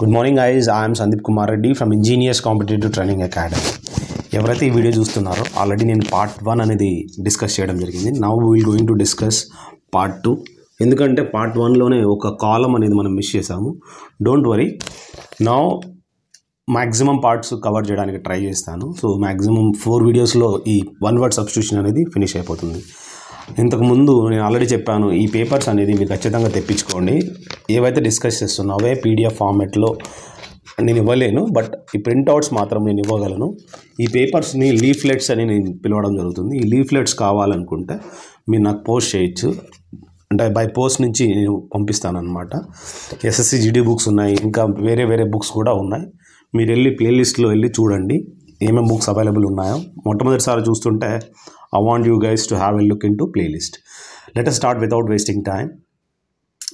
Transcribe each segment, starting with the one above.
Good morning guys I'm Sandeep Kumar Reddy from engineers competitive training academy ఎవరైతే ఈ video చూస్తున్నారో already నేను part one అనేది discuss చేయడం జరిగింది. Now we'll going to discuss part two ఎందుకంటే పార్ట్ వన్లోనే ఒక కాలం అనేది మనం మిస్ చేసాము don't worry now maximum parts cover చేయడానికి ట్రై చేస్తాను. సో మ్యాక్సిమం ఫోర్ వీడియోస్లో ఈ వన్ వర్డ్ సబ్స్టిట్యూషన్ అనేది ఫినిష్ అయిపోతుంది. ఇంతకుముందు నేను ఆల్రెడీ చెప్పాను ఈ పేపర్స్ అనేది మీరు ఖచ్చితంగా తెప్పించుకోండి. ఏవైతే డిస్కస్ చేస్తున్నావే పీడిఎఫ్ ఫార్మెట్లో నేను ఇవ్వలేను బట్ ఈ ప్రింట్అవుట్స్ మాత్రం నేను ఇవ్వగలను. ఈ పేపర్స్ని లీఫ్లెట్స్ అని నేను పిలవడం జరుగుతుంది. ఈ లీఫ్లెట్స్ కావాలనుకుంటే మీరు నాకు పోస్ట్ చేయొచ్చు. అంటే బై పోస్ట్ నుంచి నేను పంపిస్తాను అనమాట ఎస్ఎస్సి జీడీ బుక్స్ ఉన్నాయి ఇంకా వేరే వేరే బుక్స్ కూడా ఉన్నాయి. మీరు వెళ్ళి ప్లేలిస్ట్లో వెళ్ళి చూడండి ఏమేమి బుక్స్ అవైలబుల్ ఉన్నాయో. మొట్టమొదటిసారి చూస్తుంటే I want you guys to have a look into playlist let us start without wasting time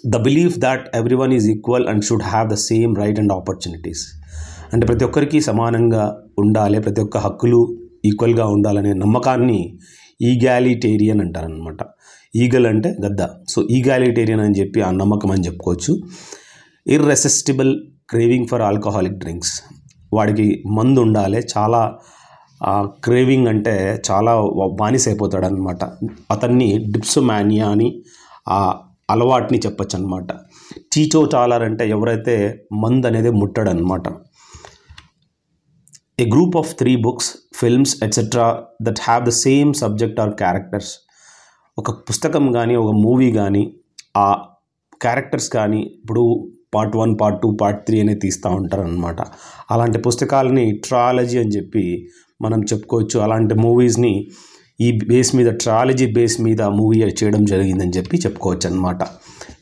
the belief that everyone is equal and should have the same right and opportunities అంటే ప్రతి ఒక్కరికి సమానంగా ఉండాలి ప్రతి ఒక్క హక్కులు ఈక్వల్గా ఉండాలనే నమ్మకాన్ని ఈగాలిటేరియన్ అంటారనమాట ఈగల్ అంటే గద్ద. సో ఈగాలిటేరియన్ అని చెప్పి ఆ నమ్మకం అని చెప్పుకోవచ్చు. Irresistible craving for alcoholic drinks వాడికి మందు ఉండాలి చాలా క్రేవింగ్ అంటే చాలా బానిస అనమాట అతన్ని డిప్సోమానియా అని ఆ అలవాటుని చెప్పచ్చు అనమాట టీచో టాలర్ అంటే ఎవరైతే మంద్ అనేది ముట్టాడనమాట a group of three books films etcetera that have the same subject or characters ఒక పుస్తకం కానీ ఒక మూవీ కానీ ఆ క్యారెక్టర్స్ కానీ ఇప్పుడు part one part two part three అనేది తీస్తూ ఉంటారు అనమాట అలాంటి పుస్తకాలని ట్రాలజీ అని చెప్పి మనం చెప్పుకోవచ్చు అలాంటి మూవీస్ని ఈ బేస్ మీద ట్రాలజీ బేస్ మీద మూవీ చేయడం జరిగిందని చెప్పి చెప్పుకోవచ్చు అనమాట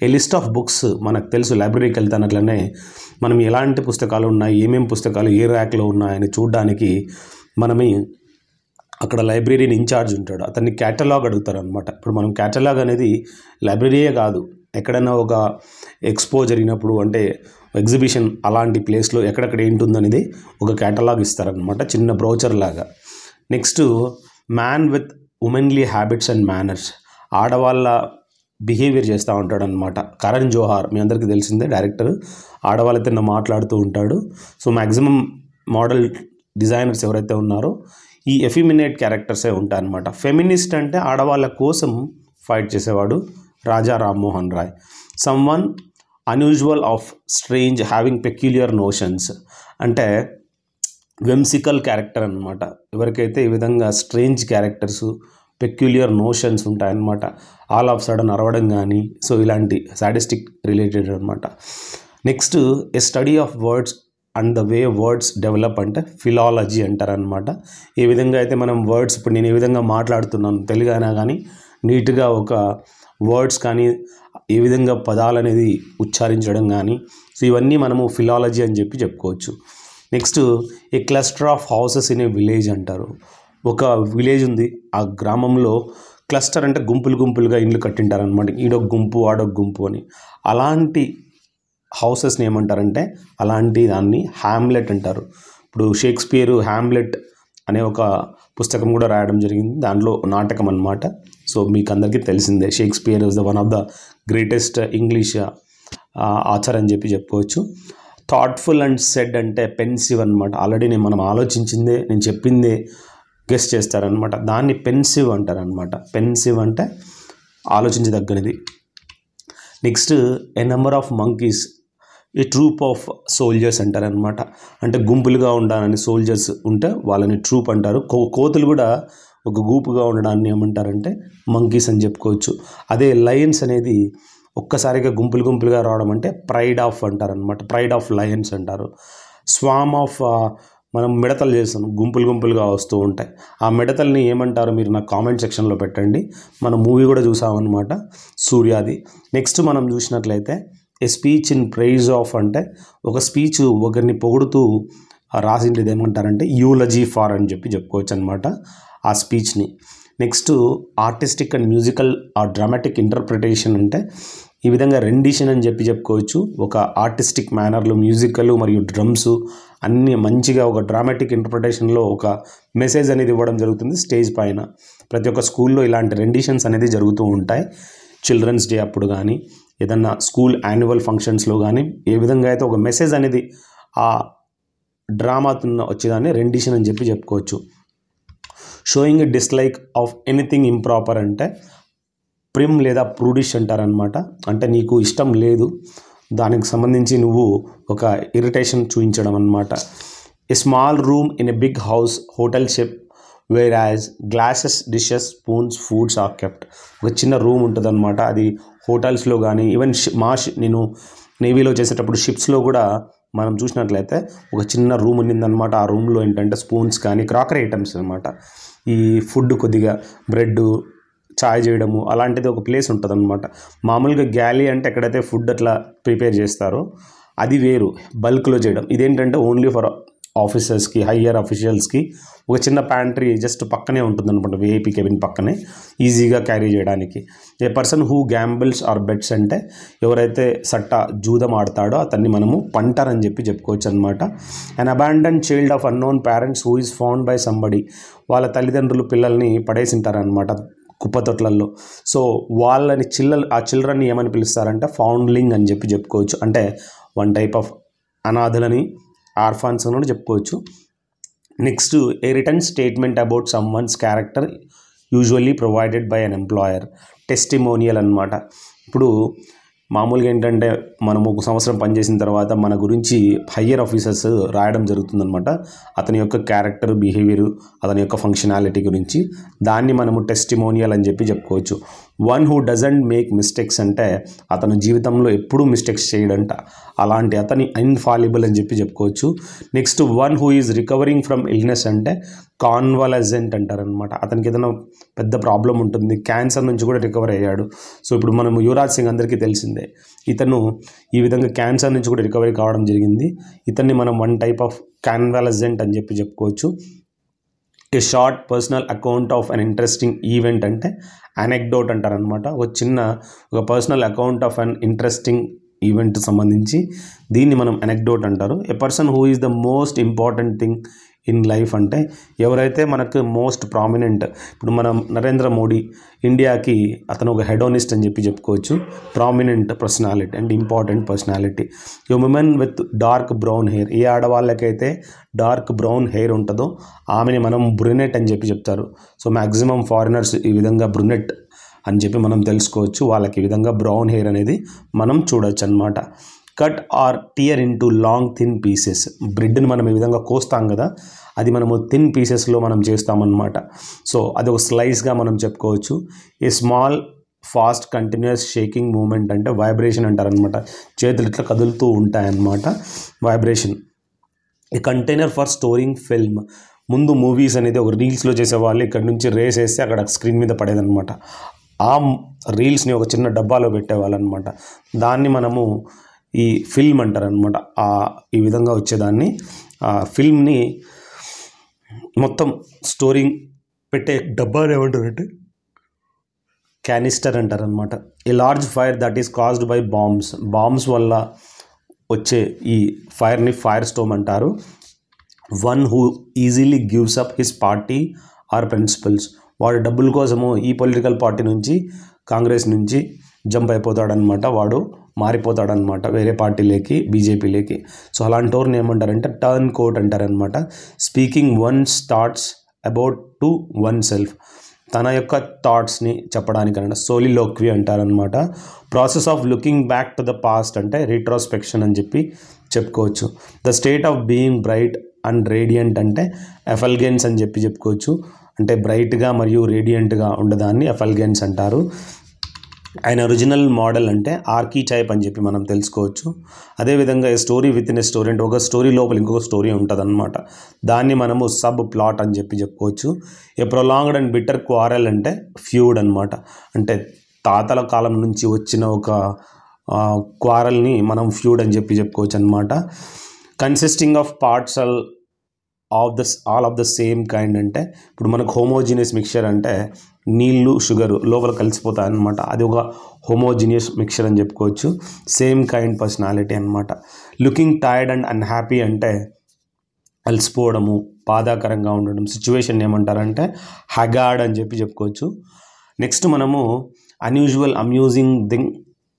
ఏ లిస్ట్ ఆఫ్ బుక్స్ మనకు తెలుసు లైబ్రరీకి వెళ్తానట్లనే మనం ఎలాంటి పుస్తకాలు ఉన్నాయి ఏమేమి పుస్తకాలు ఏ ర్యాక్లో ఉన్నాయని చూడడానికి మనమే అక్కడ లైబ్రరీని ఇన్ఛార్జ్ ఉంటాడు. అతన్ని క్యాటలాగ్ అడుగుతారనమాట ఇప్పుడు మనం క్యాటలాగ్ అనేది లైబ్రరీయే కాదు ఎక్కడైనా ఒక ఎక్స్పో జరిగినప్పుడు అంటే ఎగ్జిబిషన్ అలాంటి ప్లేస్లో ఎక్కడెక్కడ ఏంటుందనేది ఒక క్యాటలాగ్ ఇస్తారనమాట చిన్న బ్రోచర్ లాగా. Next man with womanly habits and manners ఆడవాళ్ళ బిహేవియర్ చేస్తూ ఉంటాడనమాట కరణ్ జోహార్ మీ అందరికీ తెలిసిందే డైరెక్టర్ ఆడవాళ్ళతో మాట్లాడుతూ ఉంటాడు. సో మ్యాక్సిమం మోడల్ డిజైనర్స్ ఎవరైతే ఉన్నారో ఈ ఎఫిమినేట్ క్యారెక్టర్సే ఉంటాయన్నమాట ఫెమినిస్ట్ అంటే ఆడవాళ్ళ కోసం ఫైట్ చేసేవాడు Raja Rammohan Roy. Some one unusual of strange having peculiar notions అంటే వెమ్సికల్ క్యారెక్టర్ అనమాట ఎవరికైతే ఈ విధంగా స్ట్రేంజ్ క్యారెక్టర్స్ పెక్యులియర్ నోషన్స్ ఉంటాయన్నమాట ఆల్ ఆఫ్ సడన్ అరవడం కానీ సో ఇలాంటి సాడిస్టిక్ రిలేటెడ్ అనమాట next a study of words and the way words develop అంటే ఫిలాలజీ అంటారనమాట ఏ విధంగా అయితే మనం వర్డ్స్ ఇప్పుడు నేను ఏ విధంగా మాట్లాడుతున్నాను తెలుగు అయినా కానీ నీట్గా ఒక వర్డ్స్ కానీ ఏ విధంగా పదాలు అనేది ఉచ్చారించడం కానీ సో ఇవన్నీ మనము ఫిలాలజీ అని చెప్పి చెప్పుకోవచ్చు. Next a cluster of houses in a village అంటారు. ఒక విలేజ్ ఉంది. ఆ గ్రామంలో క్లస్టర్ అంటే గుంపులు గుంపులుగా ఇండ్లు కట్టింటారనమాట ఈడొక గుంపు ఆడొక గుంపు అని. అలాంటి హౌసెస్ని ఏమంటారంటే అలాంటి దాన్ని హ్యామ్లెట్ అంటారు. ఇప్పుడు షేక్స్పియర్ హ్యామ్లెట్ అనే ఒక పుస్తకం కూడా రాయడం జరిగింది. దాంట్లో నాటకం అనమాట సో మీకు అందరికీ తెలిసిందే Shakespeare is the one of the greatest English author అని చెప్పి చెప్పుకోవచ్చు. థాట్ఫుల్ అండ్ సెడ్ అంటే పెన్సివ్ అనమాట ఆల్రెడీ నేను మనం ఆలోచించిందే నేను చెప్పిందే గెస్ట్ చేస్తారనమాట దాన్ని పెన్సివ్ అంటారనమాట పెన్సివ్ అంటే ఆలోచించదగ్గనిది. Next a number of monkeys ఈ ట్రూప్ ఆఫ్ సోల్జర్స్ అంటారనమాట అంటే గుంపులుగా ఉండాలని సోల్జర్స్ ఉంటే వాళ్ళని ట్రూప్ అంటారు. కో కోతులు కూడా ఒక గుంపుగా ఉండడాన్ని ఏమంటారంటే మంకీస్ అని చెప్పుకోవచ్చు. అదే లయన్స్ అనేది ఒక్కసారిగా గుంపులు గుంపులుగా రావడం అంటే ప్రైడ్ ఆఫ్ అంటారనమాట ప్రైడ్ ఆఫ్ లయన్స్ అంటారు. స్వామ్ ఆఫ్ మనం మిడతలు చేస్తాం. గుంపులు గుంపులుగా వస్తూ ఉంటాయి. ఆ మిడతల్ని ఏమంటారు మీరు నాకు కామెంట్ సెక్షన్లో పెట్టండి. మనం మూవీ కూడా చూసామన్నమాట. సూర్యాది. నెక్స్ట్ మనం చూసినట్లయితే a speech in praise of అంటే ఒక స్పీచ్ ఒకరిని పొగుడుతూ రాసిండేది ఏమంటారంటే యూలజీ ఫార్ అని చెప్పి చెప్పుకోవచ్చు అనమాట ఆ స్పీచ్ని. Next artistic and musical ah dramatic interpretation అంటే ఈ విధంగా రెండిషన్ అని చెప్పి చెప్పుకోవచ్చు. ఒక ఆర్టిస్టిక్ మేనర్లో మ్యూజికల్ మరియు డ్రమ్స్ అన్నీ మంచిగా ఒక డ్రామాటిక్ ఇంటర్ప్రిటేషన్లో ఒక మెసేజ్ అనేది ఇవ్వడం జరుగుతుంది స్టేజ్ పైన. ప్రతి ఒక్క స్కూల్లో ఇలాంటి రెండిషన్స్ అనేది జరుగుతూ ఉంటాయి. చిల్డ్రన్స్ డే అప్పుడు కానీ ఏదన్నా స్కూల్ యాన్యువల్ ఫంక్షన్స్లో కానీ ఏ విధంగా అయితే ఒక మెసేజ్ అనేది ఆ డ్రామా వచ్చేదాన్ని రెండిషన్ అని చెప్పి చెప్పుకోవచ్చు. Showing dislike of anything improper అంటే ప్రిమ్ లేదా ప్రూడిష్ అంటారనమాట అంటే నీకు ఇష్టం లేదు దానికి సంబంధించి నువ్వు ఒక ఇరిటేషన్ చూపించడం అనమాట a small room in a big house hotel ship where as glasses dishes spoons foods are kept ఒక చిన్న రూమ్ ఉంటుందన్నమాట. అది హోటల్స్లో కానీ ఈవెన్ మా నేను నేవీలో చేసేటప్పుడు షిప్స్లో కూడా మనం చూసినట్లయితే ఒక చిన్న రూమ్ ఉండిందనమాట ఆ రూమ్లో ఏంటంటే స్పూన్స్ కానీ క్రాకరీ ఐటమ్స్ అనమాట ఈ ఫుడ్ కొద్దిగా బ్రెడ్ చాయ్ చేయడము అలాంటిది ఒక ప్లేస్ ఉంటుంది అనమాట మామూలుగా గ్యాలీ అంటే ఎక్కడైతే ఫుడ్ అట్లా ప్రిపేర్ చేస్తారో అది వేరు బల్క్లో చేయడం. ఇదేంటంటే ఓన్లీ ఫర్ ఆఫీసర్స్కి హయ్యర్ అఫీషియల్స్కి ఒక చిన్న ప్యాంట్రీ జస్ట్ పక్కనే ఉంటుంది అనమాట విఐపీ కెబిన్ పక్కనే ఈజీగా క్యారీ చేయడానికి. A person who gambles or bets అంటే ఎవరైతే సట్ట జూదం ఆడతాడో అతన్ని మనము పంటర్ అని చెప్పి చెప్పుకోవచ్చు అనమాట and abandon child of unknown parents who is found by somebody వాళ్ళ తల్లిదండ్రులు పిల్లల్ని పడేసింటారనమాట కుప్పతొట్లల్లో సో వాళ్ళని చిల్లలు ఆ చిల్డ్రన్ని ఏమని పిలుస్తారంటే ఫౌండ్లింగ్ అని చెప్పి చెప్పుకోవచ్చు. అంటే వన్ టైప్ ఆఫ్ అనాథలని ఆర్ఫాన్స్ అని కూడా చెప్పుకోవచ్చు. Next a written statement about someone's character usually provided by an employer testimonial అనమాట ఇప్పుడు మామూలుగా ఏంటంటే మనం ఒక సంవత్సరం పనిచేసిన తర్వాత మన గురించి హయ్యర్ ఆఫీసర్స్ రాయడం జరుగుతుందనమాట అతని యొక్క క్యారెక్టర్ బిహేవియర్ అతని యొక్క ఫంక్షనాలిటీ గురించి. దాన్ని మనము టెస్టిమోనియల్ అని చెప్పి చెప్పుకోవచ్చు. One who doesn't make mistakes అంటే అతను జీవితంలో ఎప్పుడూ మిస్టేక్స్ చేయడంట. అలాంటి అతని ఇన్ఫాలిబుల్ అని చెప్పి చెప్పుకోవచ్చు. Next one who is recovering from illness అంటే కాన్వలజెంట్ అంటారనమాట అతనికి ఏదైనా పెద్ద ప్రాబ్లం ఉంటుంది క్యాన్సర్ నుంచి కూడా రికవర్ అయ్యాడు. సో ఇప్పుడు మనం యువరాజ్ సింగ్ అందరికీ తెలిసిందే ఇతను ఈ విధంగా క్యాన్సర్ నుంచి కూడా రికవరీ కావడం జరిగింది. ఇతన్ని మనం వన్ టైప్ ఆఫ్ కాన్వాలజెంట్ అని చెప్పి చెప్పుకోవచ్చు. A short personal account of an interesting event అంటే అనెక్డోట్ అంటారనమాట ఒక చిన్న ఒక personal account of an interesting event సంబంధించి దీన్ని మనం అనెక్డోట్ అంటారు. A person who is the most important thing in life అంటే ఎవరైతే మనకు మోస్ట్ ప్రామినెంట్ ఇప్పుడు మనం నరేంద్ర మోడీ ఇండియాకి అతను ఒక హెడోనిస్ట్ అని చెప్పి చెప్పుకోవచ్చు. Prominent personality and important personality. You woman with dark brown hair. ఏ ఆడవాళ్ళకైతే డార్క్ బ్రౌన్ హెయిర్ ఉంటుందో ఆమెని మనం బ్రునెట్ అని చెప్పి చెప్తారు. సో మ్యాక్సిమం ఫారినర్స్ ఈ విధంగా బ్రునెట్ అని చెప్పి మనం తెలుసుకోవచ్చు. వాళ్ళకి ఈ విధంగా బ్రౌన్ హెయిర్ అనేది మనం చూడొచ్చు అనమాట cut or tear into long thin pieces. బ్రెడ్ని మనం ఈ విధంగా కోస్తాం కదా అది మనము థిన్ పీసెస్లో మనం చేస్తామన్నమాట. సో అది ఒక స్లైస్గా మనం చెప్పుకోవచ్చు. A small fast continuous shaking movement అంటే వైబ్రేషన్ అంటారనమాట చేతులు ఇట్లా కదులుతూ ఉంటాయన్నమాట వైబ్రేషన్. ఈ కంటైనర్ ఫర్ స్టోరింగ్ ఫిల్మ్. ముందు మూవీస్ అనేది ఒక రీల్స్లో చేసేవాళ్ళు ఇక్కడ నుంచి రేస్ వేస్తే అక్కడ స్క్రీన్ మీద పడేదన్నమాట. ఆ రీల్స్ని ఒక చిన్న డబ్బాలో పెట్టేవాళ్ళు అనమాట దాన్ని మనము ఈ ఫిల్మ్ అంటారనమాట ఆ ఈ విధంగా వచ్చేదాన్ని. ఆ ఫిల్మ్ని మొత్తం స్టోరింగ్ పెట్టే డబ్బా ఏమంటారంటే క్యానిస్టర్ అంటారనమాట a large fire that is caused by bombs bombs వల్ల వచ్చే ఈ ఫైర్ని ఫైర్ స్టోమ్ అంటారు. One who easily gives up his party or principles వాడు డబ్బుల కోసము ఈ పొలిటికల్ పార్టీ నుంచి కాంగ్రెస్ నుంచి జంప్ అయిపోతాడనమాట వాడు. మారిపోతాడనమాట వేరే పార్టీలోకి బీజేపీలోకి. సో అలాంటి వారిని ఏమంటారంటే టర్న్ కోట్ అంటారనమాట speaking one's thoughts about to oneself తన యొక్క థాట్స్ని చెప్పడానికి అనమాట సోలిలోక్వి అంటారనమాట process of looking back to the past అంటే రిట్రోస్పెక్షన్ అని చెప్పి చెప్పుకోవచ్చు. The state of being bright and radiant అంటే ఎఫల్గెన్స్ అని చెప్పి చెప్పుకోవచ్చు. అంటే బ్రైట్గా మరియు రేడియంట్గా ఉండదాన్ని ఎఫల్గెన్స్ అంటారు. ఆయన ఒరిజినల్ మోడల్ అంటే ఆర్కీ టైప్ అని చెప్పి మనం తెలుసుకోవచ్చు. అదేవిధంగా ఈ story with in a story అంటే ఒక స్టోరీ లోపల ఇంకొక స్టోరీ ఉంటుంది అనమాట దాన్ని మనము సబ్ ప్లాట్ అని చెప్పి చెప్పుకోవచ్చు. A prolonged and bitter quarrel అంటే ఫ్యూడ్ అనమాట అంటే తాతల కాలం నుంచి వచ్చిన ఒక క్వారల్ని మనం ఫ్యూడ్ అని చెప్పి చెప్పుకోవచ్చు అనమాట consisting of parts of the all of the same kind అంటే ఇప్పుడు మనకు హోమోజీనియస్ మిక్చర్ అంటే నీళ్ళు షుగర్ లోపల కలిసిపోతాయి అనమాట అది ఒక హోమోజీనియస్ మిక్చర్ అని చెప్పుకోవచ్చు. సేమ్ కైండ్ పర్సనాలిటీ అనమాట లుకింగ్ టైర్డ్ అండ్ అన్హ్యాపీ అంటే అలసిపోవడము బాధాకరంగా ఉండడం సిచ్యువేషన్ ఏమంటారంటే హగాడ్ అని చెప్పి చెప్పుకోవచ్చు. నెక్స్ట్ మనము unusual amusing thing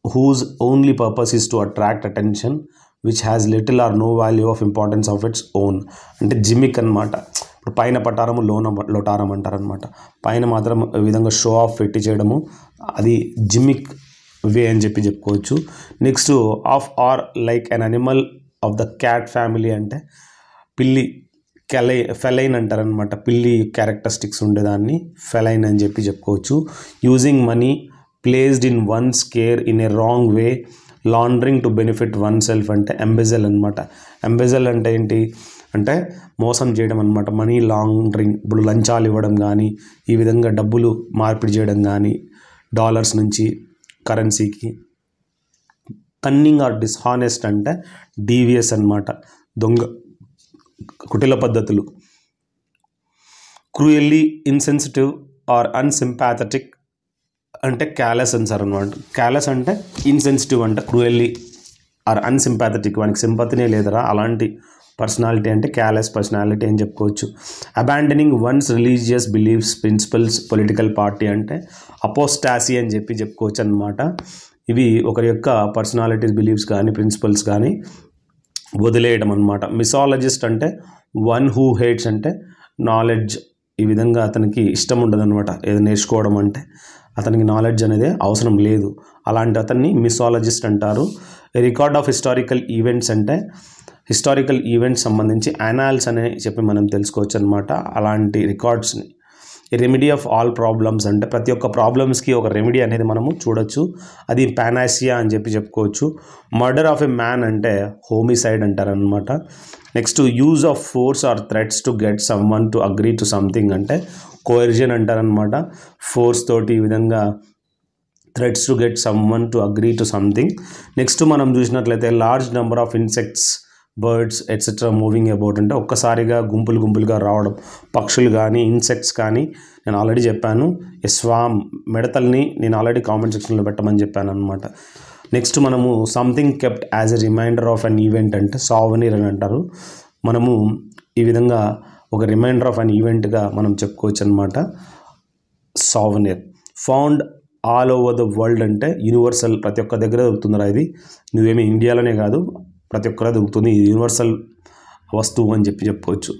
whose only purpose is to attract attention which has little or no value of importance of its own అంటే జిమిక్ అనమాట ఇప్పుడు పైన పటారము లోన లోటారం అంటారనమాట పైన మాత్రం విధంగా షో ఆఫ్ పెట్టి చేయడము అది జిమ్మిక్ వే అని చెప్పి చెప్పుకోవచ్చు. Next of or like an animal of the cat family అంటే పిల్లి కెలై ఫెలైన్ అంటారనమాట పిల్లి క్యారెక్టరిస్టిక్స్ ఉండేదాన్ని ఫెలైన్ అని చెప్పి చెప్పుకోవచ్చు. Using money placed in one's care in a wrong way laundering to benefit oneself అంటే ఎంబెజల్ అనమాట ఎంబెజల్ అంటే ఏంటి? అంటే మోసం చేయడం అనమాట మనీ లాండ్రింగ్ ఇప్పుడు లంచాలు ఇవ్వడం కానీ ఈ విధంగా డబ్బులు మార్పిడి చేయడం కానీ డాలర్స్ నుంచి కరెన్సీకి. కన్నింగ్ ఆర్ డిస్హానెస్ట్ అంటే డీవియస్ అనమాట దొంగ కుటిల పద్ధతులు. క్రూయల్లీ ఇన్సెన్సిటివ్ ఆర్ అన్సింపాథటిక్ అంటే క్యాలెస్ అంటారు అనమాట క్యాలస్ అంటే ఇన్సెన్సిటివ్ అంటే క్రూయల్లీ ఆర్ అన్సింపాథటిక్. వానికి సింపతినే లేదరా అలాంటి పర్సనాలిటీ అంటే క్యాలెస్ పర్సనాలిటీ అని చెప్పుకోవచ్చు. Abandoning one's religious beliefs principles political party అంటే అపోస్టాసీ అని చెప్పి చెప్పుకోవచ్చు అనమాట ఇవి ఒకరి యొక్క పర్సనాలిటీస్ బిలీఫ్స్ కానీ ప్రిన్సిపల్స్ కానీ వదిలేయడం అనమాట మిసాలజిస్ట్ అంటే వన్ హూ హేట్స్ అంటే నాలెడ్జ్ ఈ విధంగా అతనికి ఇష్టం ఉండదు అనమాట ఏదో నేర్చుకోవడం అంటే అతనికి నాలెడ్జ్ అనేది అవసరం లేదు. అలాంటి అతన్ని మిసాలజిస్ట్ అంటారు. రికార్డ్ ఆఫ్ హిస్టారికల్ ఈవెంట్స్ అంటే హిస్టారికల్ ఈవెంట్స్ సంబంధించి అనాల్స్ అని చెప్పి మనం తెలుసుకోవచ్చు అనమాట అలాంటి రికార్డ్స్ని రెమెడీ ఆఫ్ ఆల్ ప్రాబ్లమ్స్ అంటే ప్రతి ఒక్క ప్రాబ్లమ్స్కి ఒక రెమెడీ అనేది మనము చూడొచ్చు. అది పానాసియా అని చెప్పి చెప్పుకోవచ్చు. మర్డర్ ఆఫ్ ఎ మ్యాన్ అంటే హోమిసైడ్ అంటారనమాట next use of force or threats to get someone to agree to something అంటే కోయర్జన్ అంటారనమాట ఫోర్స్ తోటి ఈ విధంగా threats to get someone to agree to something next మనం చూసినట్లయితే large number of insects birds etcetera moving about అంటే ఒక్కసారిగా గుంపులు గుంపులుగా రావడం. పక్షులు కానీ ఇన్సెక్ట్స్ కానీ నేను ఆల్రెడీ చెప్పాను. స్వామ్ మిడతల్ని నేను ఆల్రెడీ కామెంట్ సెక్షన్లో పెట్టమని చెప్పాను అనమాట నెక్స్ట్ మనము something kept as a reminder of an event అంటే సావనీర్ అని అంటారు. మనము ఈ విధంగా ఒక రిమైండర్ ఆఫ్ అన్ ఈవెంట్గా మనం చెప్పుకోవచ్చు అనమాట souvenir found all over the world అంటే యూనివర్సల్ ప్రతి ఒక్క దగ్గర దొరుకుతుందిరా ఇది. నువ్వేమి ఇండియాలోనే కాదు ప్రతి ఒక్కరూ దొరుకుతుంది ఇది యూనివర్సల్ వస్తువు అని చెప్పి చెప్పుకోవచ్చు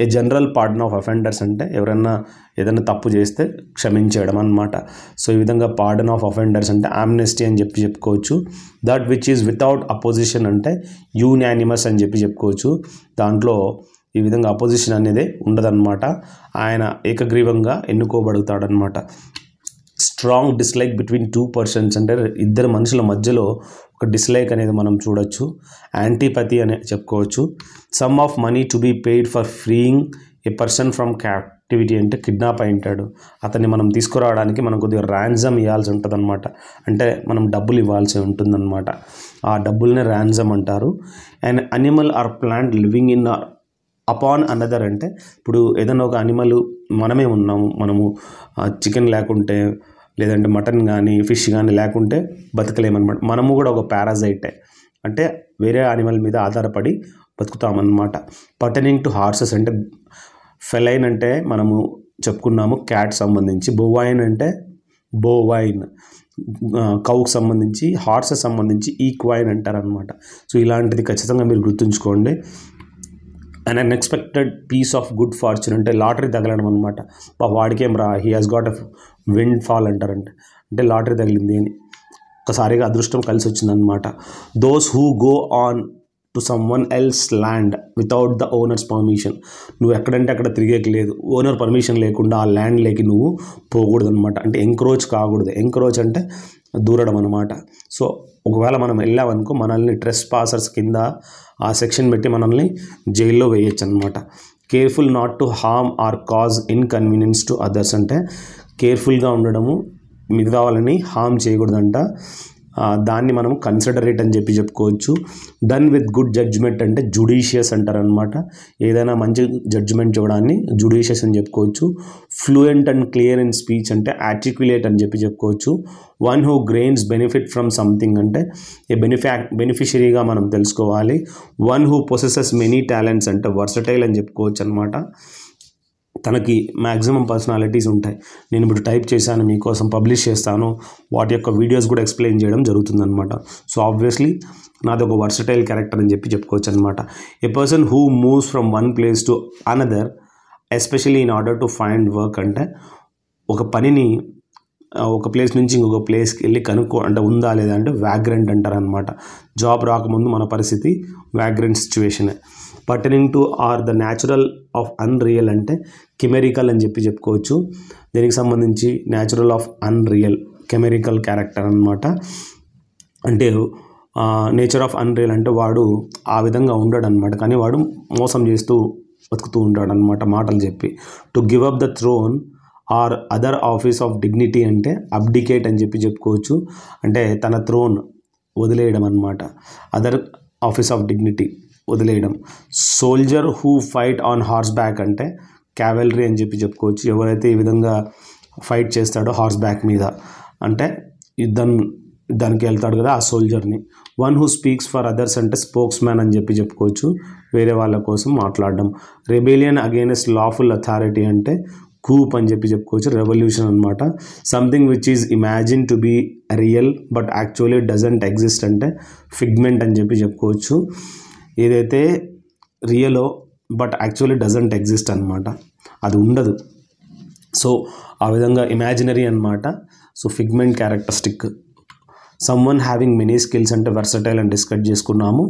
a general pardon of offenders అంటే ఎవరైనా ఏదైనా తప్పు చేస్తే క్షమించడం అనమాట సో ఈ విధంగా పార్డన్ ఆఫ్ అఫెండర్స్ అంటే ఆమ్నెస్టీ అని చెప్పి చెప్పుకోవచ్చు. That which is without opposition అంటే యూనానిమస్ అని చెప్పి చెప్పుకోవచ్చు. దాంట్లో ఈ విధంగా అపోజిషన్ అనేది ఉండదన్నమాట. ఆయన ఏకగ్రీవంగా ఎన్నుకోబడుతాడనమాట strong dislike between two persons అంటే ఇద్దరు మనుషుల మధ్యలో ఒక డిస్లైక్ అనేది మనం చూడొచ్చు. యాంటీపతి అనే చెప్పుకోవచ్చు. Sum of money to be paid for freeing a person from captivity అంటే కిడ్నాప్ అయి ఉంటాడు. అతన్ని మనం తీసుకురావడానికి మనం కొద్దిగా ర్యాన్జమ్ ఇవ్వాల్సి ఉంటుంది అనమాట అంటే మనం డబ్బులు ఇవ్వాల్సి ఉంటుందన్నమాట. ఆ డబ్బుల్ని ర్యాన్జమ్ అంటారు. And animal or plant living in upon another అంటే ఇప్పుడు ఏదైనా ఒక అనిమల్ మనమే ఉన్నాము. మనము చికెన్ లేకుంటే లేదంటే మటన్ కానీ ఫిష్ కానీ లేకుంటే బతకలేమన్నమాట మనము కూడా ఒక పారాజైటే. అంటే వేరే యానిమల్ మీద ఆధారపడి బతుకుతామన్నమాట పటనింగ్ టు హార్సెస్ అంటే ఫెలైన్ అంటే మనము చెప్పుకున్నాము క్యాట్ సంబంధించి బోవైన్ అంటే బోవైన్ కౌకి సంబంధించి హార్సెస్ సంబంధించి ఈక్వైన్ అంటారనమాట. సో ఇలాంటిది ఖచ్చితంగా మీరు గుర్తుంచుకోండి. And unexpected piece of good fortune అంటే లాటరీ తగలడం అనమాట వాడికేం రా he has got a windfall అంటారంటే. అంటే లాటరీ తగిలింది అని. ఒకసారిగా అదృష్టం కలిసి వచ్చిందనమాట those who go on to someone else's land without the owner's permission నువ్వు ఎక్కడంటే అక్కడ తిరిగేకలేదు ఓనర్ పర్మిషన్ లేకుండా ఆ ల్యాండ్ లేకి నువ్వు పోకూడదు అనమాట అంటే ఎంక్రోచ్ కాకూడదు. ఎంక్రోచ్ అంటే దూరడం అనమాట సో ఒకవేళ మనం వెళ్ళామనుకో మనల్ని ట్రెస్ పాసర్స్ కింద ఆ సెక్షన్ పెట్టి మనల్ని జైల్లో వేయచ్చు అనమాట careful not to harm or cause inconvenience to others అంటే కేర్ఫుల్గా ఉండడము మిగతా వాళ్ళని హామ్ చేయకూడదంట. దాన్ని మనం కన్సిడరేట్ అని చెప్పి చెప్పుకోవచ్చు. డన్ విత్ గుడ్ జడ్జ్మెంట్ అంటే జుడిషియస్ అంటారనమాట ఏదైనా మంచి జడ్జ్మెంట్ చూడడాన్ని జుడిషియస్ అని చెప్పుకోవచ్చు. Fluent and clear in speech అంటే ఆర్టిక్యులేట్ అని చెప్పి చెప్పుకోవచ్చు. One who gains benefit from something అంటే ఏ బెనిఫా బెనిఫిషరీగా మనం తెలుసుకోవాలి. One who possesses many talents అంటే వర్సటైల్ అని చెప్పుకోవచ్చు అనమాట తనకి మ్యాక్సిమం పర్సనాలిటీస్ ఉంటాయి. నేను ఇప్పుడు టైప్ చేశాను మీకోసం పబ్లిష్ చేస్తాను వాటి యొక్క వీడియోస్ కూడా ఎక్స్ప్లెయిన్ చేయడం జరుగుతుందనమాట సో ఆబ్వియస్లీ నాది ఒక వర్సటైల్ క్యారెక్టర్ అని చెప్పి చెప్పుకోవచ్చు అనమాట a person who moves from one place to another especially in order to find work అంటే ఒక పనిని ఒక ప్లేస్ నుంచి ఇంకొక ప్లేస్కి వెళ్ళి కనుక్కో అంటే ఉందా లేదా అంటే వ్యాగ్రెంట్ అంటారు అనమాట జాబ్ రాకముందు మన పరిస్థితి vagrant సిచ్యువేషనే pertaining to or the natural of unreal అంటే కెమెరికల్ అని చెప్పి చెప్పుకోవచ్చు. దీనికి సంబంధించి natural of unreal chimerical character అనమాట అంటే నేచర్ ఆఫ్ అన్రియల్ అంటే వాడు ఆ విధంగా ఉండడు అనమాట కానీ వాడు మోసం చేస్తూ బతుకుతూ ఉంటాడు అనమాట మాటలు చెప్పి. To give up the throne or other office of dignity అంటే అబ్డికేట్ అని చెప్పి చెప్పుకోవచ్చు. అంటే తన థ్రోన్ వదిలేయడం అనమాట అదర్ ఆఫీస్ ఆఫ్ డిగ్నిటీ వదిలేయడం. Soldier who fight on horseback అంటే క్యావెలరీ అని చెప్పి చెప్పుకోవచ్చు. ఎవరైతే ఈ విధంగా ఫైట్ చేస్తాడో హార్స్ బ్యాక్ మీద. అంటే యుద్ధం యుద్ధానికి వెళ్తాడు కదా ఆ సోల్జర్ని one who speaks for others అంటే స్పోక్స్ మ్యాన్ అని చెప్పి చెప్పుకోవచ్చు. వేరే వాళ్ళ కోసం మాట్లాడడం. రెబేలియన్ అగైనెస్ట్ లాఫుల్ అథారిటీ అంటే కూప్ అని చెప్పి చెప్పుకోవచ్చు. రెవల్యూషన్ అనమాట something which is imagine to be real but actually doesn't exist అంటే ఫిగ్మెంట్ అని చెప్పి చెప్పుకోవచ్చు. ఏదైతే రియలో బట్ యాక్చువల్లీ డజంట్ ఎగ్జిస్ట్ అనమాట అది ఉండదు. సో ఆ విధంగా ఇమాజినరీ అనమాట so figment characteristic someone having many skills అంటే వెర్సటైల్ అని డిస్కస్ చేసుకున్నాము.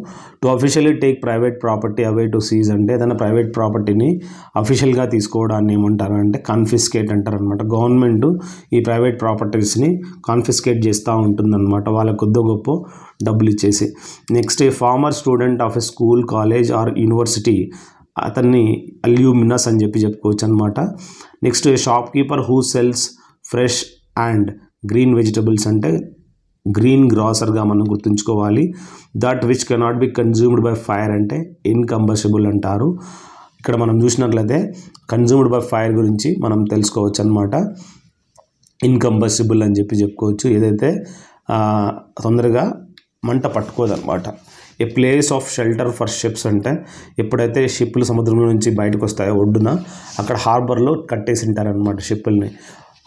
To officially take private property away to seize అంటే ఏదైనా ప్రైవేట్ ప్రాపర్టీని అఫీషియల్గా తీసుకోవడాన్ని ఏమంటారు అంటే కాన్ఫిస్కేట్ అంటారు అనమాట గవర్నమెంట్ ఈ ప్రైవేట్ ప్రాపర్టీస్ని కాన్ఫిస్కేట్ చేస్తూ ఉంటుందన్నమాట. వాళ్ళ కొద్దో గొప్ప డబ్బులు ఇచ్చేసి. Next a former student of a school college or university అతన్ని అల్యూమినస్ అని చెప్పి చెప్పుకోవచ్చు అనమాట next shopkeeper who sells fresh and green vegetables అంటే గ్రీన్ గ్రాసర్గా మనం గుర్తుంచుకోవాలి. That which cannot be consumed by fire అంటే ఇన్కంబసిబుల్ అంటారు. ఇక్కడ మనం చూసినట్లయితే కన్జ్యూమ్డ్ బై ఫైర్ గురించి మనం తెలుసుకోవచ్చు అనమాట ఇన్కంబసిబుల్ అని చెప్పి చెప్పుకోవచ్చు. ఏదైతే తొందరగా మంట పట్టుకోదనమాట a place of shelter for ships అంటే ఎప్పుడైతే షిప్లు సముద్రం నుంచి బయటకు వస్తాయో ఒడ్డున అక్కడ హార్బర్లో కట్టేసి ఉంటారనమాట షిప్పుల్ని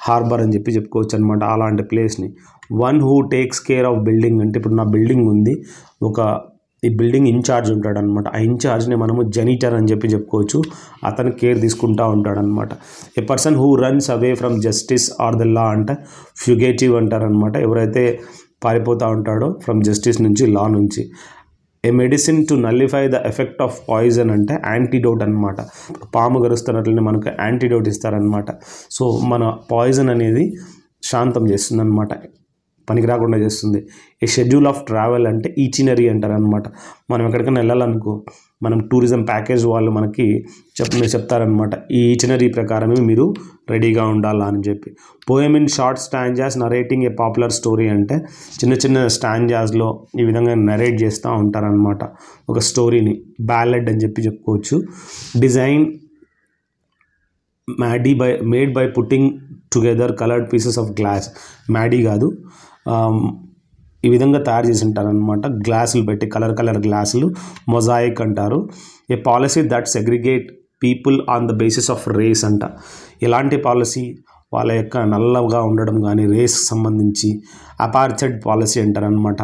హార్బర్ అని చెప్పి చెప్పుకోవచ్చు అనమాట అలాంటి ప్లేస్ని. One who takes care of building అంటే ఇప్పుడు నా బిల్డింగ్ ఉంది. ఒక ఈ బిల్డింగ్ ఇన్ఛార్జ్ ఉంటాడనమాట ఆ ఇన్ఛార్జ్ని మనము జెనిటర్ అని చెప్పి చెప్పుకోవచ్చు. అతను కేర్ తీసుకుంటూ ఉంటాడనమాట a person who runs away from justice or the law అంటే ఫ్యుగేటివ్ అంటారనమాట ఎవరైతే పారిపోతూ ఉంటాడో ఫ్రమ్ జస్టిస్ నుంచి లా నుంచి. A medicine to nullify the effect of poison అంటే యాంటీడోట్ అనమాట పాము గరుస్తున్నట్లనే మనకు యాంటీడోట్ ఇస్తారనమాట సో మన పాయిజన్ అనేది శాంతం చేస్తుంది అనమాట పనికి రాకుండా చేస్తుంది. ఏ షెడ్యూల్ ఆఫ్ ట్రావెల్ అంటే ఈచినరీ అంటారు అనమాట మనం ఎక్కడికైనా వెళ్ళాలనుకో మనం టూరిజం ప్యాకేజ్ వాళ్ళు మనకి చెప్ చెప్తారనమాట ఈ ఈచినరీ ప్రకారమే మీరు రెడీగా ఉండాలా అని చెప్పి. Poem in short stanzas narrating a popular story అంటే చిన్న చిన్న స్టాంజాస్లో ఈ విధంగా నరేట్ చేస్తూ ఉంటారనమాట ఒక స్టోరీని బ్యాలెడ్ అని చెప్పి చెప్పుకోవచ్చు. Design made by made by putting together coloured pieces of glass made కాదు um, ఈ విధంగా తయారు చేసి ఉంటారనమాట గ్లాసులు పెట్టి కలర్ కలర్ గ్లాసులు మొజాయిక్ అంటారు. A policy that segregate people on the basis of race అంట. ఎలాంటి పాలసీ? వాళ్ళ యొక్క నల్లగా ఉండడం కానీ రేస్ సంబంధించి అపార్థెడ్ పాలసీ అంటారనమాట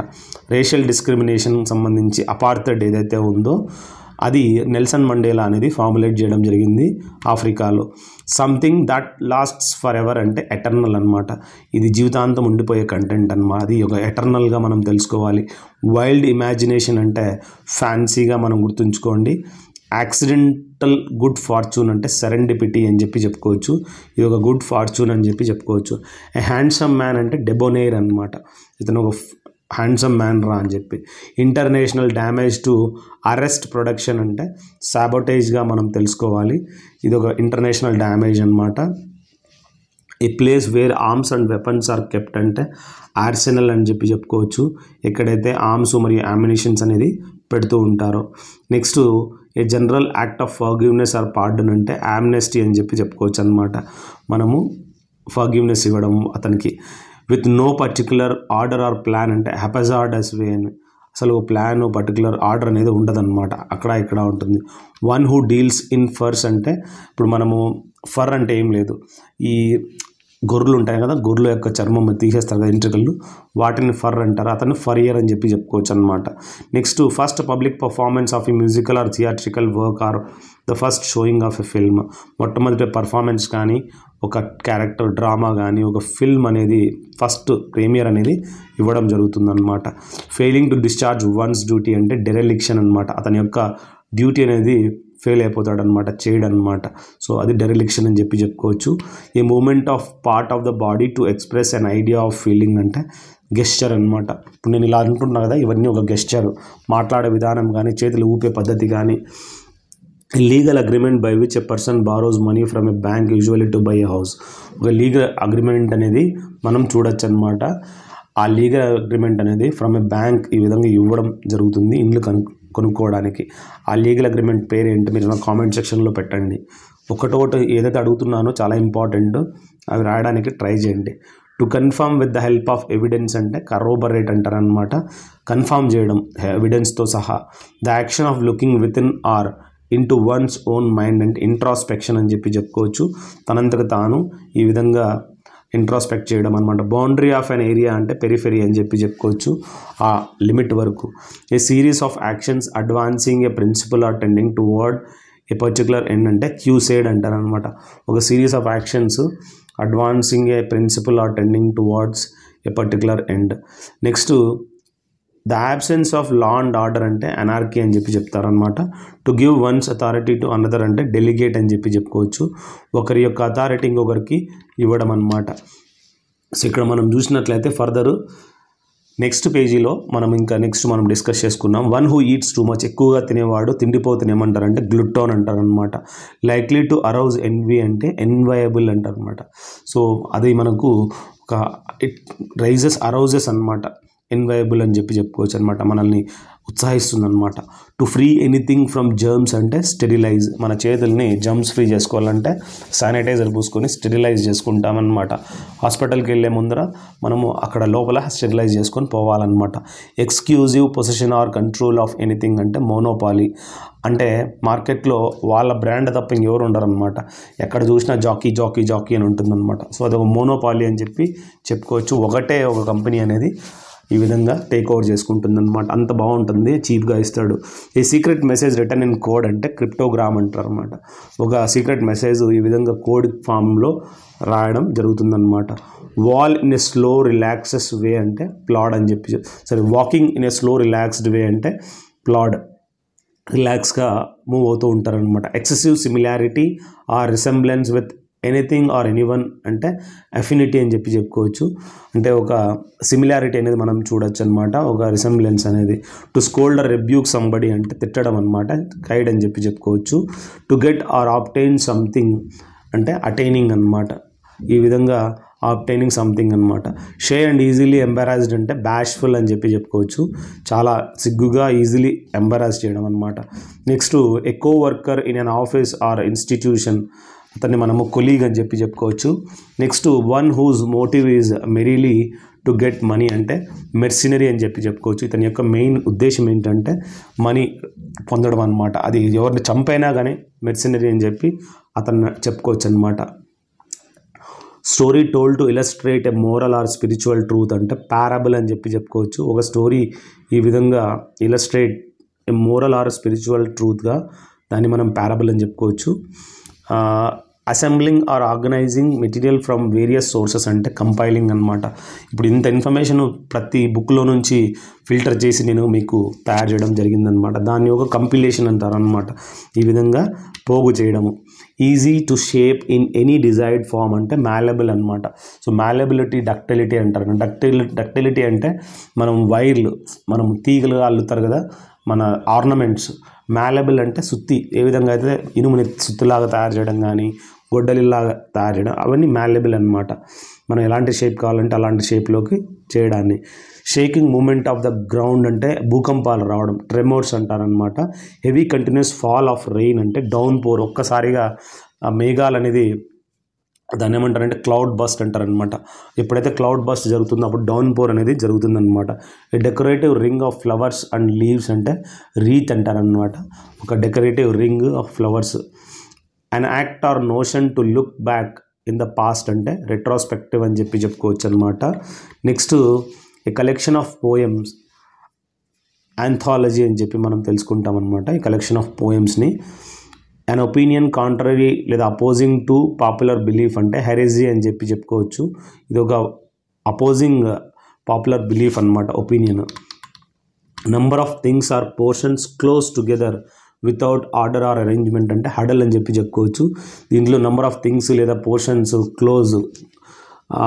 రేషియల్ డిస్క్రిమినేషన్ సంబంధించి అపార్థెడ్ ఏదైతే ఉందో అది నెల్సన్ మండేలా అనేది ఫార్ములేట్ చేయడం జరిగింది ఆఫ్రికాలో. Something that lasts for ever అంటే ఎటర్నల్ అనమాట ఇది జీవితాంతం ఉండిపోయే కంటెంట్ అనమాట అది ఒక ఎటర్నల్గా మనం తెలుసుకోవాలి. వైల్డ్ ఇమాజినేషన్ అంటే ఫ్యాన్సీగా మనం గుర్తుంచుకోండి. యాక్సిడెంటల్ గుడ్ ఫార్చ్యూన్ అంటే సెరెండిపిటీ అని చెప్పి చెప్పుకోవచ్చు. ఇది ఒక గుడ్ ఫార్చ్యూన్ అని చెప్పి చెప్పుకోవచ్చు. హ్యాండ్సమ్ మ్యాన్ అంటే డెబోనేర్ అనమాట ఇతను ఒక హ్యాండ్సమ్ మ్యాన్ రా అని చెప్పి. International damage to arrest production అంటే సాబోటేజ్గా మనం తెలుసుకోవాలి. ఇది ఒక ఇంటర్నేషనల్ డ్యామేజ్ అనమాట ఈ place where arms and weapons are kept అంటే ఆర్సెనల్ అని చెప్పి చెప్పుకోవచ్చు. ఎక్కడైతే ఆర్మ్స్ మరియు అమ్యునిషన్స్ అనేది పెడుతూ ఉంటారో. Next a general act of forgiveness or pardon అంటే ఆమ్నెస్టీ అని చెప్పి చెప్పుకోవచ్చు అనమాట మనము ఫర్గివ్నెస్ ఇవ్వడం అతనికి. With no particular order or plan అంటే హ్యాపజార్డస్ వే అని. అసలు ప్లాన్ పర్టికులర్ ఆర్డర్ అనేది ఉండదన్నమాట. అక్కడ ఇక్కడ ఉంటుంది. One who deals in furs అంటే ఇప్పుడు మనము ఫర్ అంటే ఏం లేదు. ఈ గొర్రెలు ఉంటాయి కదా గొర్రెల యొక్క చర్మం తీసేస్తారు కదా ఇంట్రికలు వాటిని ఫర్ అంటారు. అతను ఫర్ ఇయర్ అని చెప్పి చెప్పుకోవచ్చు అనమాట next first public performance of a musical or theatrical work or the first showing of a film. మొట్టమొదటి పర్ఫార్మెన్స్ కానీ ఒక క్యారెక్టర్ డ్రామా కానీ ఒక ఫిల్మ్ అనేది ఫస్ట్ ప్రీమియర్ అనేది ఇవ్వడం జరుగుతుందన్నమాట. Failing to discharge one's duty అంటే డెరెలిక్షన్ అనమాట అతని యొక్క డ్యూటీ అనేది ఫెయిల్ అయిపోతాడనమాట చేయడనమాట సో అది డెరిలిక్షన్ అని చెప్పి చెప్పుకోవచ్చు. A movement of part of the body to express an idea of feeling అంటే గెస్చర్ అనమాట ఇప్పుడు నేను ఇలా అంటున్నా కదా ఇవన్నీ ఒక గెస్చర్ మాట్లాడే విధానం కానీ చేతులు ఊపే పద్ధతి కానీ legal agreement by which a person borrows money from a bank usually to buy a house ఒక లీగల్ అగ్రిమెంట్ అనేది మనం చూడొచ్చు అనమాట ఆ లీగల్ అగ్రిమెంట్ అనేది ఫ్రమ్ ఎ బ్యాంక్ ఈ విధంగా ఇవ్వడం జరుగుతుంది ఇండ్లు కను కొనుక్కోవడానికి. ఆ లీగల్ అగ్రిమెంట్ పేరు ఏంటి మీరు నా కామెంట్ సెక్షన్లో పెట్టండి. ఒకటోటి ఏదైతే అడుగుతున్నానో చాలా ఇంపార్టెంట్ అవి రాయడానికి ట్రై చేయండి. To confirm with the help of evidence అంటే కరోబరేట్ అంటారనమాట కన్ఫర్మ్ చేయడం ఎవిడెన్స్తో సహా. The action of looking within or into one's own mind అంటే ఇంట్రాస్పెక్షన్ అని చెప్పి చెప్పుకోవచ్చు. తనంతకు తాను ఈ విధంగా ఇంట్రాస్పెక్ట్ చేయడం అనమాట బౌండరీ ఆఫ్ అన్ ఏరియా అంటే పెరిఫెరీ అని చెప్పి చెప్పుకోవచ్చు. ఆ లిమిట్ వరకు. A series of actions advancing a principle or tending toward a particular end అంటే క్యూసేడ్ అంటారు అనమాట ఒక series of actions advancing a principle or tending towards a particular end next the absence of law and order అంటే anarchy అని చెప్పి చెప్తారనమాట to give one's authority to another అంటే delegate అని చెప్పి చెప్పుకోవచ్చు. ఒకరి యొక్క అథారిటీ ఇంకొకరికి ఇవ్వడం అనమాట సో ఇక్కడ మనం చూసినట్లయితే ఫర్దర్ నెక్స్ట్ పేజీలో మనం ఇంకా నెక్స్ట్ మనం డిస్కస్ చేసుకున్నాం. One who eats too much ఎక్కువగా తినేవాడు తిండిపోతుని ఏమంటారంటే గ్లూటోన్ అంటారు అనమాట లైక్లీ టు అరౌజ్ ఎన్వి అంటే ఎన్వయబుల్ అంటారు అనమాట సో అది మనకు ఒక ఇట్ రైజెస్ అరౌజెస్ అనమాట ఇన్వయబుల్ అని చెప్పి చెప్పుకోవచ్చు అనమాట మనల్ని ఉత్సాహిస్తుందన్నమాట. To free anything from germs అంటే స్టెరిలైజ్ మన చేతుల్ని జర్మ్స్ ఫ్రీ చేసుకోవాలంటే శానిటైజర్ పూసుకొని స్టెరిలైజ్ చేసుకుంటామన్నమాట. హాస్పిటల్కి వెళ్ళే ముందర మనము అక్కడ లోపల స్టెరిలైజ్ చేసుకొని పోవాలన్నమాట. Exclusive position or control of anything అంటే మోనోపాలీ అంటే మార్కెట్లో వాళ్ళ బ్రాండ్ తప్ప ఇంకెవరు ఉండరనమాట ఎక్కడ చూసినా జాకీ జాకీ జాకీ అని ఉంటుందన్నమాట. సో అది ఒక మోనోపాలీ అని చెప్పి చెప్పుకోవచ్చు. ఒకటే ఒక కంపెనీ అనేది ఈ విధంగా టేక్ ఓవర్ చేసుకుంటుంది అనమాట అంత బాగుంటుంది. చీప్గా ఇస్తాడు. ఈ secret message written in code అంటే క్రిప్టోగ్రామ్ అంటారు అనమాట ఒక సీక్రెట్ మెసేజ్ ఈ విధంగా కోడ్ ఫామ్లో రాయడం జరుగుతుందన్నమాట. Walk in a slow relaxes way అంటే ప్లాడ్ అని చెప్పి సరే walking in a slow relaxed way అంటే ప్లాడ్ రిలాక్స్గా మూవ్ అవుతూ ఉంటారనమాట excessive similarity or resemblance with anything or anyone అంటే అఫినిటీ అని చెప్పి చెప్పుకోవచ్చు. అంటే ఒక సిమిలారిటీ అనేది మనం చూడొచ్చు అనమాట ఒక రిసెంబ్లెన్స్ అనేది. టు స్కోల్డ్ రెబ్యూక్ సంబడి అంటే తిట్టడం అనమాట గైడ్ అని చెప్పి చెప్పుకోవచ్చు. To get or obtain something అంటే అటైనింగ్ అనమాట ఈ విధంగా ఆప్టైనింగ్ సంథింగ్ అనమాట షే అండ్ ఈజీలీ ఎంబరాజ్డ్ అంటే బ్యాష్ఫుల్ అని చెప్పి చెప్పుకోవచ్చు. చాలా సిగ్గుగా ఈజీలీ ఎంబరాజ్ చేయడం అనమాట next a coworker in an office or institution అతన్ని మనము కొలీగ్ అని చెప్పి చెప్పుకోవచ్చు. Next one whose motive is merely to get money అంటే మెర్సినరీ అని చెప్పి చెప్పుకోవచ్చు. ఇతని యొక్క మెయిన్ ఉద్దేశం ఏంటంటే మనీ పొందడం అనమాట అది ఎవరిని చంపైనా కానీ మెర్సినరీ అని చెప్పి అతను చెప్పుకోవచ్చు అనమాట story told to illustrate a moral or spiritual truth అంటే పారబుల్ అని చెప్పి చెప్పుకోవచ్చు. ఒక స్టోరీ ఈ విధంగా illustrate a moral or spiritual ట్రూత్గా దాన్ని మనం పారబుల్ అని చెప్పుకోవచ్చు. Assembling or organizing material from various sources అంటే కంపైలింగ్ అనమాట ఇప్పుడు ఇంత ఇన్ఫర్మేషన్ ప్రతి బుక్లో నుంచి ఫిల్టర్ చేసి నేను మీకు తయారు చేయడం జరిగిందనమాట దాన్ని ఒక కంపిలేషన్ అంటారు అనమాట ఈ విధంగా పోగు చేయడము. Easy to shape in any desired form అంటే మ్యాలబుల్ అనమాట సో మ్యాలబిలిటీ డక్టిలిటీ అంటారు. డక్టిలి డక్టిలిటీ అంటే మనం వైర్లు మనం తీగలుగా అల్లుతారు కదా మన ఆర్నమెంట్స్ మ్యాలబుల్ అంటే సుత్తి. ఏ విధంగా అయితే ఇనుముని సుత్తిలాగా తయారు చేయడం కానీ గొడ్డలిలాగా తయారు చేయడం అవన్నీ మ్యాలబుల్ అనమాట మనం ఎలాంటి షేప్ కావాలంటే అలాంటి షేప్లోకి చేయడాన్ని. Shaking movement of the ground అంటే భూకంపాలు రావడం ట్రెమోర్స్ అంటారనమాట heavy continuous fall of rain అంటే డౌన్ పోర్ ఒక్కసారిగా ఆ మేఘాలు అనేది దాన్ని ఏమంటారంటే క్లౌడ్ బస్ట్ అంటారనమాట ఎప్పుడైతే క్లౌడ్ బస్ట్ జరుగుతుందో అప్పుడు డౌన్ పోర్ అనేది జరుగుతుందనమాట ఈ decorative ring of flowers and leaves అంటే రీత్ అంటారనమాట ఒక decorative ring of flowers. An act or notion to look back in the past అంటే రెట్రోస్పెక్టివ్ అని చెప్పి చెప్పుకోవచ్చు అనమాట next a collection of poems anthology అని చెప్పి మనం తెలుసుకుంటాం అనమాట ఈ కలెక్షన్ ఆఫ్ పోయమ్స్ని అన్ ఒపీనియన్ కాంట్రరీ లేదా అపోజింగ్ టు పాపులర్ బిలీఫ్ అంటే హెరెజీ అని చెప్పి చెప్పుకోవచ్చు. ఇది ఒక అపోజింగ్ పాపులర్ బిలీఫ్ అనమాట opinion number of things or portions close together without order or arrangement అంటే హడల్ అని చెప్పి చెప్పుకోవచ్చు. దీంట్లో నెంబర్ ఆఫ్ థింగ్స్ లేదా పోర్షన్స్ క్లోజ్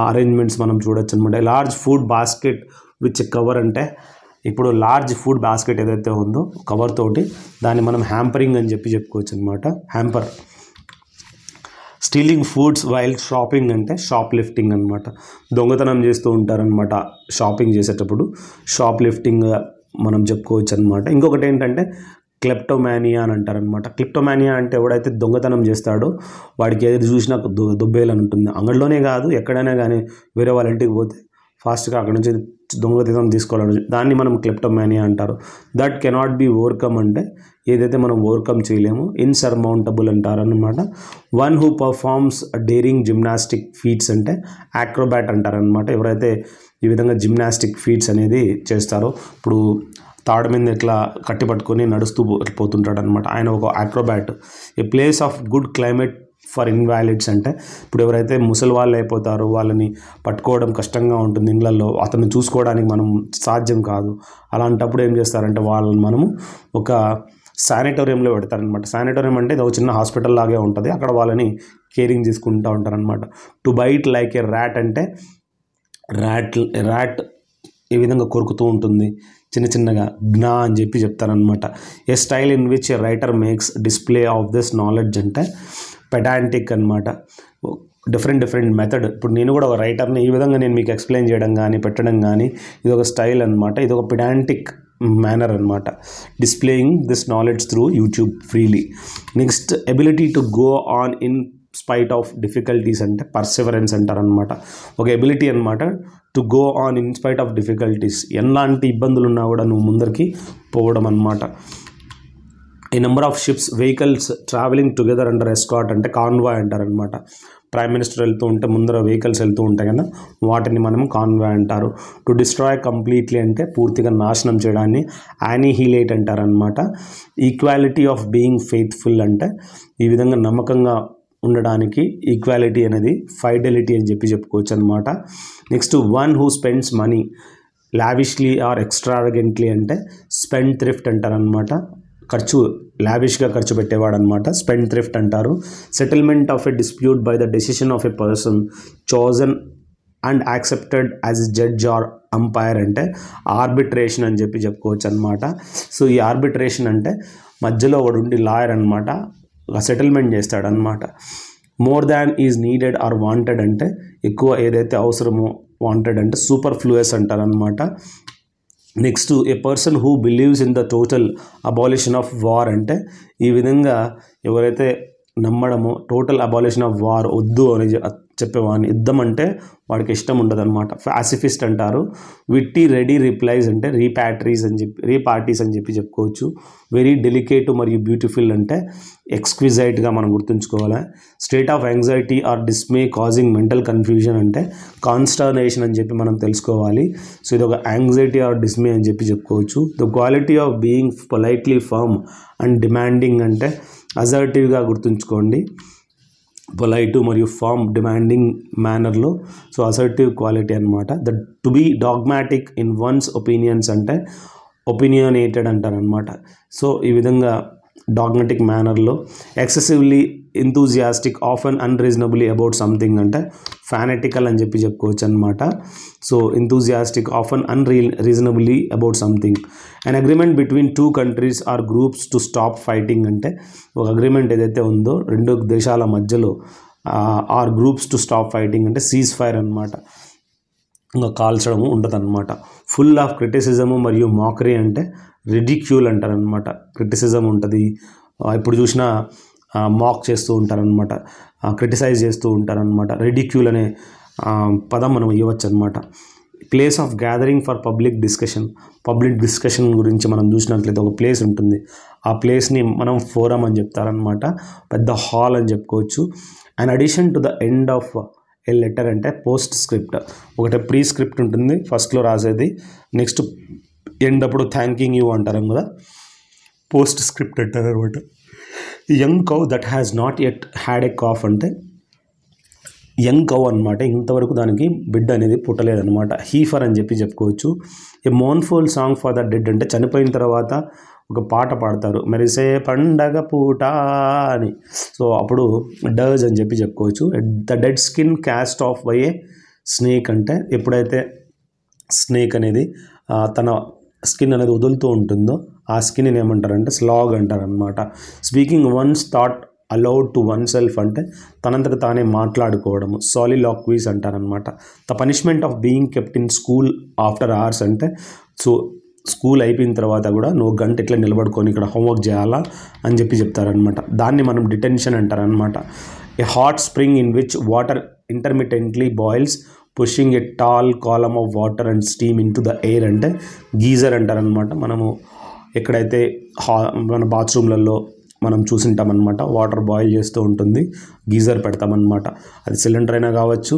అరేంజ్మెంట్స్ మనం చూడొచ్చు అనమాట large food basket with cover అంటే ఇప్పుడు లార్జ్ ఫుడ్ బాస్కెట్ ఏదైతే ఉందో కవర్ తోటి దాన్ని మనం హ్యాంపరింగ్ అని చెప్పి చెప్పుకోవచ్చు అనమాట hamper stealing foods while shopping అంటే షాప్ లిఫ్టింగ్ అనమాట దొంగతనం చేస్తూ ఉంటారనమాట షాపింగ్ చేసేటప్పుడు. షాప్ లిఫ్టింగ్ మనం చెప్పుకోవచ్చు అనమాట ఇంకొకటి ఏంటంటే క్లెప్టోమానియా అని అంటారనమాట క్లిప్టోమానియా అంటే ఎవడైతే దొంగతనం చేస్తాడో వాడికి ఏది చూసినా దుబ్బేయాలని ఉంటుంది. అంగడిలోనే కాదు ఎక్కడైనా కానీ వేరే వాళ్ళ ఇంటికి పోతే ఫాస్ట్గా అక్కడ నుంచి దొంగతనం తీసుకోవాలని దాన్ని మనం క్లెప్టోమానియా అంటారు. దట్ కెనాట్ బి ఓవర్కమ్ అంటే ఏదైతే మనం ఓవర్కమ్ చేయలేము ఇన్సర్మౌంటబుల్ అంటారనమాట one who performs daring gymnastic feats అంటే ఆక్రోబాట్ అంటారనమాట ఎవరైతే ఈ విధంగా జిమ్నాస్టిక్ ఫీట్స్ అనేది చేస్తారో ఇప్పుడు తాడు మీద ఇట్లా కట్టి పట్టుకొని నడుస్తూ పో- పోతుంటాడు అనమాట ఆయన ఒక acrobat a place of good climate for invalids అంటే ఇప్పుడు ఎవరైతే ముసలి వాళ్ళు అయిపోతారో వాళ్ళని పట్టుకోవడం కష్టంగా ఉంటుంది ఇళ్ళల్లో అతను చూసుకోవడానికి మనం సాధ్యం కాదు. అలాంటప్పుడు ఏం చేస్తారంటే వాళ్ళని మనము ఒక శానిటోరియంలో పెడతారనమాట శానిటోరియం అంటే ఇది ఒక చిన్న హాస్పిటల్ లాగే ఉంటుంది. అక్కడ వాళ్ళని కేరింగ్ తీసుకుంటూ ఉంటారనమాట to bite like a rat అంటే ర్యాట్ ర్యాట్ ఈ విధంగా కొరుకుతూ ఉంటుంది. చిన్న చిన్నగా జ్ఞా అని చెప్పి చెప్తారనమాట a style in which a writer makes display of this knowledge అంటే పెడాంటిక్ అనమాట డిఫరెంట్ డిఫరెంట్ మెథడ్ ఇప్పుడు నేను కూడా ఒక రైటర్ని ఈ విధంగా నేను మీకు ఎక్స్ప్లెయిన్ చేయడం కానీ పెట్టడం కానీ ఇది ఒక స్టైల్ అనమాట ఇది ఒక పెడాంటిక్ మేనర్ అనమాట displaying this knowledge through YouTube freely next ability to go on in spite of difficulties అంటే పర్సివరెన్స్ అంటారనమాట ఒక ఎబిలిటీ అనమాట to go on in spite of difficulties ఎలాంటి ఇబ్బందులు ఉన్నా కూడా నువ్వు ముందరికి పోవడం అనమాట ఈ number of ships vehicles travelling together under escort అంటే కాన్వాయ్ అంటారనమాట. ప్రైమ్ మినిస్టర్ వెళ్తూ ఉంటే ముందర వెహికల్స్ వెళ్తూ ఉంటాయి కదా వాటిని మనం కాన్వాయ్ అంటారు. టు డిస్ట్రాయ్ కంప్లీట్లీ అంటే పూర్తిగా నాశనం చేయడాన్ని యానిహీలేట్ అంటారనమాట. ఈక్వాలిటీ ఆఫ్ బీయింగ్ ఫెయిత్ఫుల్ అంటే ఈ విధంగా నమ్మకంగా ఉండడానికి ఈక్వాలిటీ అనేది ఫైడెలిటీ అని చెప్పి చెప్పుకోవచ్చు అనమాట next one who spends money lavishly or extravagantly అంటే స్పెండ్ థ్రిఫ్ట్ అంటారనమాట. ఖర్చు లావిష్గా ఖర్చు పెట్టేవాడు అనమాట స్పెండ్ థ్రిఫ్ట్ అంటారు. Settlement of a dispute by the decision of a person chosen and accepted as judge or umpire అంటే ఆర్బిట్రేషన్ అని చెప్పి చెప్పుకోవచ్చు అనమాట సో ఈ ఆర్బిట్రేషన్ అంటే మధ్యలో ఒకడు ఉండి లాయర్ అనమాట settlement చేస్తాడనమాట more than is needed or wanted అంటే ఎక్కువ ఏదైతే అవసరమో వాంటెడ్ అంటే సూపర్ ఫ్లూయస్ అంటారనమాట next a person who believes in the total abolition of war అంటే ఈ విధంగా ఎవరైతే నమ్మడమో టోటల్ అబాలిషన్ ఆఫ్ వార్ వద్దు అని చెప్పేవాడిని. యుద్ధం అంటే వాడికి ఇష్టం ఉండదు అనమాట ఫ్యాసిఫిస్ట్ అంటారు. విట్టి రెడీ రిప్లైస్ అంటే రీపాట్రీస్ అని చెప్పి రీపార్టీస్ అని చెప్పి చెప్పుకోవచ్చు. వెరీ డెలికేట్ మరియు బ్యూటిఫుల్ అంటే ఎక్స్క్విజైట్గా మనం గుర్తుంచుకోవాలి? State of anxiety or dismay causing mental confusion అంటే కాన్స్టర్నేషన్ అని చెప్పి మనం తెలుసుకోవాలి. సో ఇది ఒక యాంగ్జైటీ ఆర్ డిస్మే అని చెప్పి చెప్పుకోవచ్చు. The quality of being politely firm and demanding అంటే అజర్టివ్గా గుర్తుంచుకోండి. పొలైట్ మరియు ఫామ్ డిమాండింగ్ మేనర్లో సో అసర్టివ్ క్వాలిటీ అనమాట the to be dogmatic in one's opinions అంటే ఒపీనియనేటెడ్ అంటారనమాట సో ఈ విధంగా డాగ్మెటిక్ మేనర్లో excessively enthusiastic of and unreasonably about something అంటే ఫ్యానెటికల్ అని చెప్పి చెప్పుకోవచ్చు అనమాట so enthusiastic of and unreasonably about something and agreement between two countries or groups to stop fighting అంటే ఒక అగ్రిమెంట్ ఏదైతే ఉందో రెండు దేశాల మధ్యలో or groups to stop fighting అంటే సీజ్ ఫైర్ అనమాట ఇంకా కాల్చడము ఉండదన్నమాట. ఫుల్ ఆఫ్ క్రిటిసిజము మరియు మాకరీ అంటే రిడిక్యూల్ అంటారనమాట క్రిటిసిజం ఉంటుంది. ఇప్పుడు చూసినా మాక్ చేస్తూ ఉంటారనమాట క్రిటిసైజ్ చేస్తూ ఉంటారనమాట రెడిక్యూల్ అనే పదం మనం ఇవ్వచ్చు అనమాట place of gathering for public discussion public discussion గురించి మనం చూసినట్లయితే ఒక ప్లేస్ ఉంటుంది. ఆ ప్లేస్ని మనం ఫోరం అని చెప్తారనమాట పెద్ద హాల్ అని చెప్పుకోవచ్చు. And addition to the end of a letter అంటే పోస్ట్ స్క్రిప్ట్ ఒకటి ప్రీ స్క్రిప్ట్ ఉంటుంది ఫస్ట్లో రాసేది. నెక్స్ట్ ఎండ్ అప్పుడు థ్యాంకింగ్ యూ అంటారు కదా. పోస్ట్ స్క్రిప్ట్ అంటారు అనమాట. Young cow that has not yet had a calf అంటే యంగ్ కౌ అనమాట ఇంతవరకు దానికి బిడ్ అనేది పుట్టలేదనమాట హీఫర్ అని చెప్పి చెప్పుకోవచ్చు. A mournful song for the dead అంటే చనిపోయిన తర్వాత ఒక పాట పాడతారు. మెరిసే పండగ పూట అని. సో అప్పుడు డర్జ్ అని చెప్పి చెప్పుకోవచ్చు. The dead skin cast off by a snake అంటే ఎప్పుడైతే స్నేక్ అనేది తన స్కిన్ అనేది వదులుతూ ఉంటుందో ఆ స్కిన్ ఏమంటారంటే స్లాగ్ అంటారనమాట speaking one's thought aloud to oneself అంటే తనంతట తానే మాట్లాడుకోవడము సాలిలాక్వీస్ అంటారనమాట the punishment of being kept in school after hours అంటే సో స్కూల్ అయిపోయిన తర్వాత కూడా నువ్వు గంట ఇట్లా నిలబడుకొని ఇక్కడ హోంవర్క్ చేయాలా అని చెప్పి చెప్తారనమాట దాన్ని మనం డిటెన్షన్ అంటారనమాట a hot spring in which water intermittently boils pushing a tall column of water and steam into the air అంటే గీజర్ అంటారనమాట మనము ఎక్కడైతే హా మన బాత్రూమ్లలో మనం చూసింటామన్నమాట వాటర్ బాయిల్ చేస్తూ ఉంటుంది గీజర్ పెడతామన్నమాట. అది సిలిండర్ అయినా కావచ్చు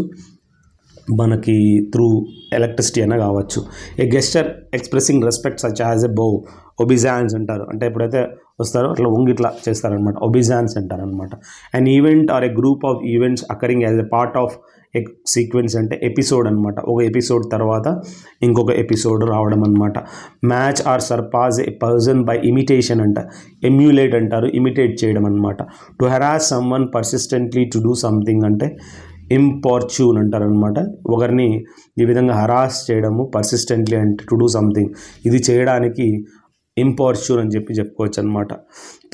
మనకి త్రూ ఎలక్ట్రిసిటీ అయినా కావచ్చు. A gesture expressing respect such as a bow obeisance అంటారు. అంటే ఎప్పుడైతే వస్తారో అట్లా వంగి ఇట్లా చేస్తారనమాట ఒబిజాన్స్ అంటారనమాట and event or a group of events occurring as a part of a sequence అంటే ఎపిసోడ్ అనమాట ఒక ఎపిసోడ్ తర్వాత ఇంకొక ఎపిసోడ్ రావడం అనమాట match or surpass a person by imitation అంట. ఎమ్యులేట్ అంటారు ఇమిటేట్ చేయడం అనమాట to harass someone persistently to do something అంటే ఇంపార్చ్యూన్ అంటారనమాట ఒకరిని ఈ విధంగా హరాస్ చేయడము పర్సిస్టెంట్లీ అంటే టు డూ సంథింగ్ ఇది చేయడానికి ఇంపార్చ్యూన్ అని చెప్పి చెప్పుకోవచ్చు అనమాట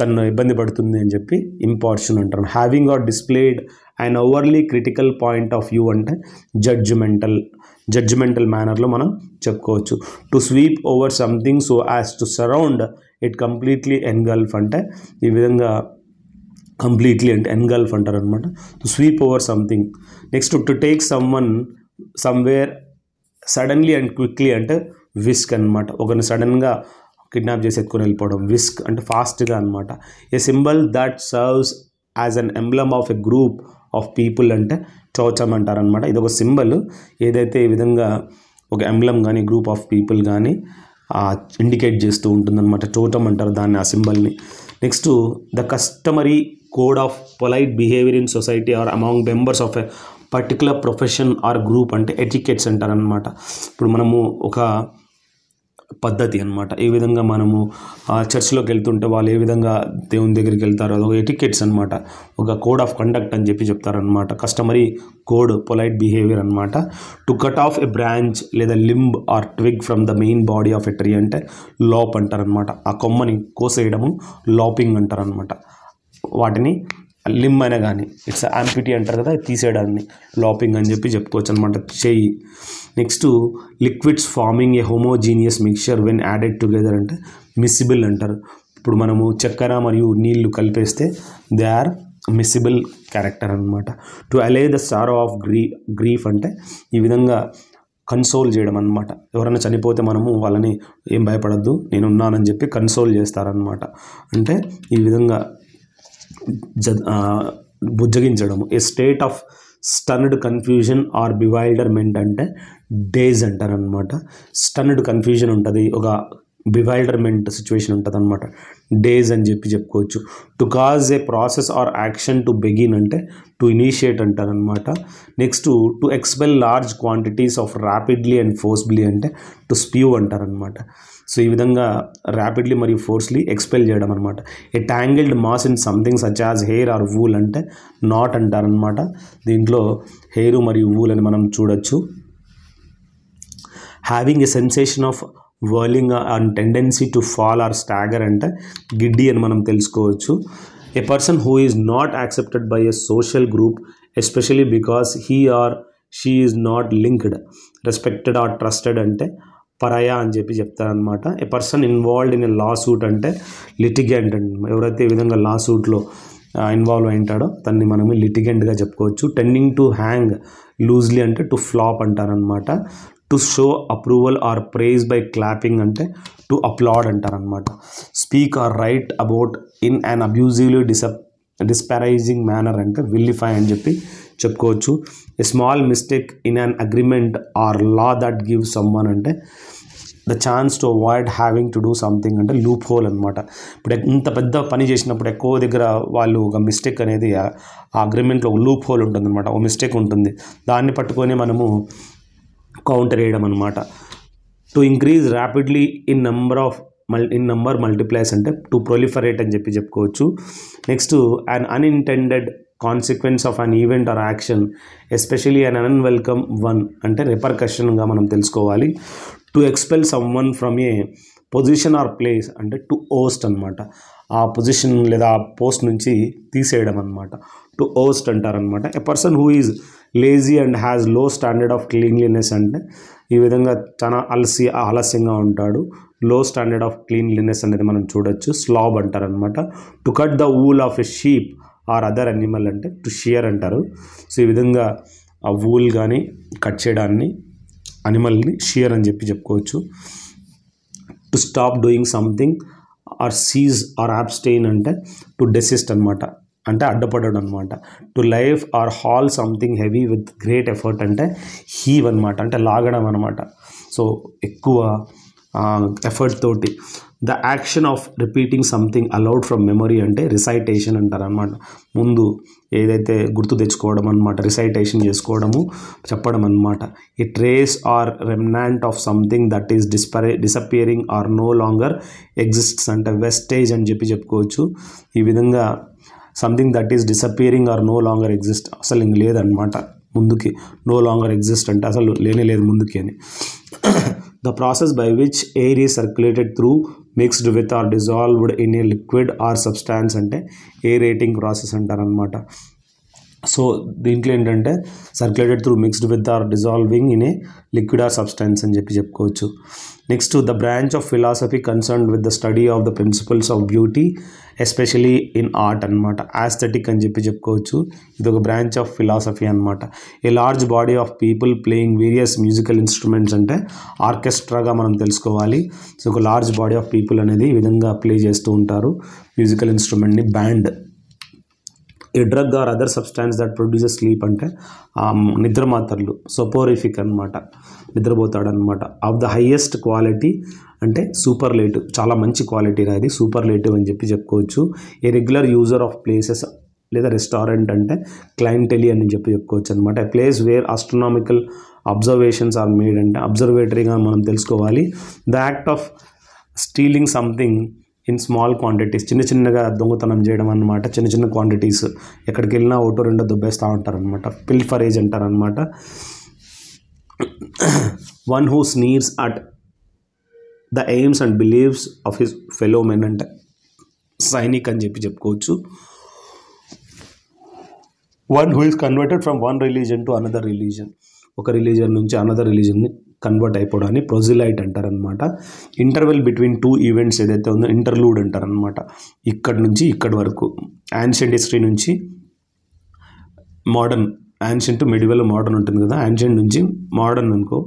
తను ఇబ్బంది పడుతుంది అని చెప్పి ఇంపార్చ్యూన్ అంటారు having or displayed and overly critical point of view అంటే జడ్జిమెంటల్ జడ్జిమెంటల్ మేనర్లో మనం చెప్పుకోవచ్చు. To sweep over something so as to surround it completely engulf అంటే ఈ విధంగా కంప్లీట్లీ అంటే ఎన్గల్ఫ్ అంటారు అనమాట to sweep over something next to take someone somewhere suddenly and quickly అంటే విస్క్ అనమాట ఒకరిని సడన్గా కిడ్నాప్ చేసి ఎత్తుకొని వెళ్ళిపోవడం. విస్క్ అంటే ఫాస్ట్గా అనమాట a symbol that serves as an emblem of a group of people అంటే చౌచమ్ అంటారనమాట ఇది ఒక సింబల్ ఏదైతే ఈ విధంగా ఒక ఎంబ్లమ్ కానీ గ్రూప్ ఆఫ్ పీపుల్ కానీ ఇండికేట్ చేస్తూ ఉంటుందన్నమాట. టోటమ్ అంటారు దాన్ని ఆ సింబల్ని next the customary code of polite behaviour in society or among members of a particular profession or group అంటే ఎటికెట్స్ అంటారనమాట ఇప్పుడు మనము ఒక పద్ధతి అనమాట ఏ విధంగా మనము చర్చ్లోకి వెళ్తుంటే వాళ్ళు ఏ విధంగా దేవుని దగ్గరికి వెళ్తారో అదొక ఎటికెట్స్ అనమాట ఒక కోడ్ ఆఫ్ కండక్ట్ అని చెప్పి చెప్తారనమాట కస్టమరీ కోడ్ పొలైట్ బిహేవియర్ అనమాట to cut off a branch లేదా limb or twig from the main body of a tree అంటే లాప్ అంటారనమాట ఆ కొమ్మని కోసేయడము లాపింగ్ అంటారనమాట వాటిని లిమ్ అయినా కానీ ఇట్స్ యాంపిటీ అంటారు కదా తీసేయడాన్ని. లాపింగ్ అని చెప్పి చెప్పుకోవచ్చు అనమాట చెయ్యి next liquids forming a homogeneous mixture when added together అంటే మిసిబుల్ అంటారు. ఇప్పుడు మనము చక్కెర మరియు నీళ్ళు కలిపేస్తే దే ఆర్ మిసిబుల్ క్యారెక్టర్ అనమాట to allay the sorrow of గ్రీ grief అంటే ఈ విధంగా కన్సోల్ చేయడం అనమాట ఎవరైనా చనిపోతే మనము వాళ్ళని ఏం భయపడద్దు నేను ఉన్నానని చెప్పి కన్సోల్ చేస్తారనమాట అంటే ఈ విధంగా బుజ్జగించడము. A state of stunned confusion or bewilderment అంటే డేజ్ అంటారనమాట స్టన్డ్ కన్ఫ్యూజన్ ఉంటుంది. ఒక బివైల్డర్మెంట్ సిచ్యువేషన్ ఉంటుంది అనమాట డేజ్ అని చెప్పి చెప్పుకోవచ్చు. To cause a process or action to begin అంటే టు ఇనిషియేట్ అంటారనమాట next to expel large quantities of rapidly and forcibly అంటే టు స్ప్యూ అంటారనమాట సో ఈ విధంగా ర్యాపిడ్లీ మరియు ఫోర్స్లీ ఎక్స్పెల్ చేయడం అనమాట a tangled mass in something such as hair or wool అంటే నాట్ అంటారనమాట దీంట్లో హెయిర్ మరియు వూల్ అని మనం చూడొచ్చు. Having a sensation of whirling and tendency to fall or stagger అంటే గిడ్డి అని మనం తెలుసుకోవచ్చు. A person who is not accepted by a social group especially because he or she is not liked respected or trusted అంటే pariah అని చెప్పి చెప్తారనమాట a person involved in a lawsuit అంటే litigant ఎవరైతే ఈ విధంగా లా సూట్లో ఇన్వాల్వ్ అయింటాడో దాన్ని మనము లిటిగెంట్గా చెప్పుకోవచ్చు. టెండింగ్ టు హ్యాంగ్ లూజ్లీ అంటే టు ఫ్లాప్ అంటారనమాట to show approval or praise by clapping అంటే టు అప్లాడ్ అంటారనమాట speak or write about in an abusively disp disparaging manner అంటే విల్లిఫై అని చెప్పి చెప్పుకోవచ్చు. A small mistake in an agreement or law that give someone అంటే the chance to avoid having to do something అంటే loophole అనమాట ఇప్పుడు ఇంత పెద్ద పని చేసినప్పుడు ఎక్కువ దగ్గర వాళ్ళు ఒక మిస్టేక్ అనేది ఆ అగ్రిమెంట్లో ఒక లూప్ హోల్ ఉంటుంది అనమాట ఒక మిస్టేక్ ఉంటుంది. దాన్ని పట్టుకొని మనము కౌంటర్ వేయడం అనమాట to increase rapidly in number of mul in number multiplies అంటే టు ప్రొలిఫరేట్ అని చెప్పి చెప్పుకోవచ్చు. Next an unintended consequence of an event or action especially an unwelcome one అంటే రిపర్కషన్గా మనం తెలుసుకోవాలి. To expel someone from a position or place అంటే to oust అనమాట ఆ పొజిషన్ లేదా ఆ పోస్ట్ నుంచి తీసేయడం అనమాట టు ఓస్ట్ అంటారనమాట a person who is lazy and has low standard of cleanliness అంటే ఈ విధంగా చాలా అలసి ఆలస్యంగా ఉంటాడు. లో స్టాండర్డ్ ఆఫ్ క్లీన్లీనెస్ అనేది మనం చూడొచ్చు. స్లాబ్ అంటారనమాట to cut the wool of a sheep or other animal అంటే టు షియర్ అంటారు. సో ఈ విధంగా ఆ వూల్ కానీ కట్ చేయడాన్ని అనిమల్ని షియర్ అని చెప్పి చెప్పుకోవచ్చు. To stop doing something or cease or abstain అంటే టు డెసిస్ట్ అనమాట అంటే అడ్డపడడం అనమాట to lift or haul something heavy with great effort అంటే హీవ్ అనమాట అంటే లాగడం అనమాట సో ఎక్కువ ఎఫర్ట్ తోటి the action of repeating something aloud from memory అంటే రిసైటేషన్ అంటారు అనమాట ముందు ఏదైతే గుర్తు తెచ్చుకోవడం అనమాట రిసైటేషన్ చేసుకోవడము చెప్పడం అనమాట ఈ trace or remnant of something that is disappear disappearing or no longer exists అంటే వెస్టేజ్ అని చెప్పి చెప్పుకోవచ్చు. ఈ విధంగా something that is disappearing or no longer exist అసలు ఇంక లేదనమాట ముందుకి నో లాంగర్ ఎగ్జిస్ట్ అంటే అసలు లేనే లేదు ముందుకి అని. The process by which air is circulated through mixed with or dissolved in a liquid or substance అంటే ఎయిర్ రేటింగ్ ప్రాసెస్ అంటారనమాట సో దీంట్లో ఏంటంటే circulated through mixed with or dissolving in a liquid or substance అని చెప్పి చెప్పుకోవచ్చు. Next the branch of philosophy concern with the study of the principles of beauty especially in art అనమాట aesthetic అని చెప్పి చెప్పుకోవచ్చు. ఇది ఒక బ్రాంచ్ ఆఫ్ ఫిలాసఫీ అనమాట a large body of people playing various musical instruments అంటే ఆర్కెస్ట్రాగా మనం తెలుసుకోవాలి. సో ఒక లార్జ్ బాడీ ఆఫ్ పీపుల్ అనేది ఈ విధంగా ప్లే చేస్తూ ఉంటారు musical ఇన్స్ట్రుమెంట్ని. Band. A drug or other substance that produces sleep అంటే నిద్ర మాత్రలు సొపోరిఫిక్ అనమాట నిద్రపోతాడనమాట ఆఫ్ ద హయ్యెస్ట్ క్వాలిటీ అంటే సూపర్ లేటివ్ చాలా మంచి క్వాలిటీ అది సూపర్ లేటివ్ అని చెప్పి చెప్పుకోవచ్చు. A regular user of places లేదా రెస్టారెంట్ అంటే క్లైంటెలి అని చెప్పి చెప్పుకోవచ్చు అనమాట place where astronomical observations are made అంటే అబ్జర్వేటరీగా మనం తెలుసుకోవాలి. The act of stealing something in small quantities చిన్న చిన్నగా దొంగతనం చేయడం అనమాట చిన్న చిన్న క్వాంటిటీస్ ఎక్కడికి వెళ్ళినా ఒకటో రెండో దుబ్బేస్తూ ఉంటారనమాట పిల్ఫరేజ్ అంటారనమాట one who sneers at the aims and beliefs of his fellow men అంటే సైనిక్ అని చెప్పి చెప్పుకోవచ్చు. One who is converted from one religion to another religion ఒక రిలీజన్ నుంచి అనదర్ రిలీజన్ని కన్వర్ట్ అయిపోవడాన్ని ప్రొజిలైట్ అంటారనమాట ఇంటర్వెల్ బిట్వీన్ టూ ఈవెంట్స్ ఏదైతే ఉందో ఇంటర్లూడ్ అంటారనమాట ఇక్కడి నుంచి ఇక్కడి వరకు. యాన్షియంట్ హిస్టరీ నుంచి మోడర్న్ యాన్షియంట్ మిడివల్ మోడర్న్ ఉంటుంది కదా యాన్షియంట్ నుంచి మోడర్న్ అనుకో.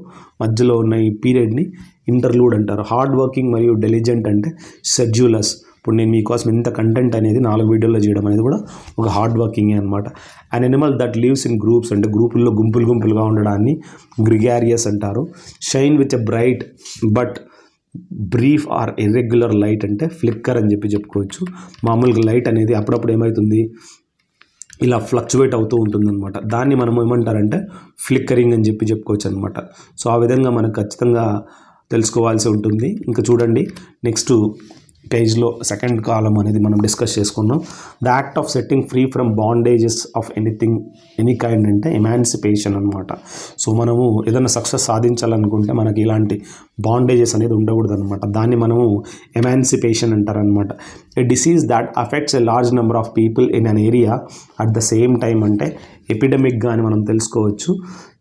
మధ్యలో ఉన్న ఈ పీరియడ్ని ఇంటర్లూడ్ అంటారు. హార్డ్ వర్కింగ్ మరియు డెలిజెంట్ అంటే షెడ్యూలర్స్ ఇప్పుడు నేను మీకోసం ఇంత కంటెంట్ అనేది నాలుగు వీడియోలో చేయడం అనేది కూడా ఒక హార్డ్ వర్కింగ్ అనమాట an animal that lives in groups అంటే గ్రూపుల్లో గుంపులు గుంపులుగా ఉండడాన్ని గ్రిగారియస్ అంటారు. Shine with a bright but brief or irregular light అంటే ఫ్లిక్కర్ అని చెప్పి చెప్పుకోవచ్చు. మామూలుగా లైట్ అనేది అప్పుడప్పుడు ఏమవుతుంది ఇలా ఫ్లక్చువేట్ అవుతూ ఉంటుందన్నమాట. దాన్ని మనం ఏమంటారంటే ఫ్లిక్కరింగ్ అని చెప్పి చెప్పుకోవచ్చు అనమాట సో ఆ విధంగా మనకు ఖచ్చితంగా తెలుసుకోవాల్సి ఉంటుంది. ఇంకా చూడండి నెక్స్ట్ పేజ్లో సెకండ్ కాలం అనేది మనం డిస్కస్ చేసుకున్నాం. The act of setting free from bondages of anything any kind అంటే ఎమాన్సిపేషన్ అనమాట సో మనము ఏదైనా సక్సెస్ సాధించాలనుకుంటే మనకి ఇలాంటి బాండేజెస్ అనేది ఉండకూడదు అనమాట దాన్ని మనము ఎమాన్సిపేషన్ అంటారనమాట a disease that affects a large number of people in an area at the same time అంటే ఎపిడమిక్గా అని మనం తెలుసుకోవచ్చు.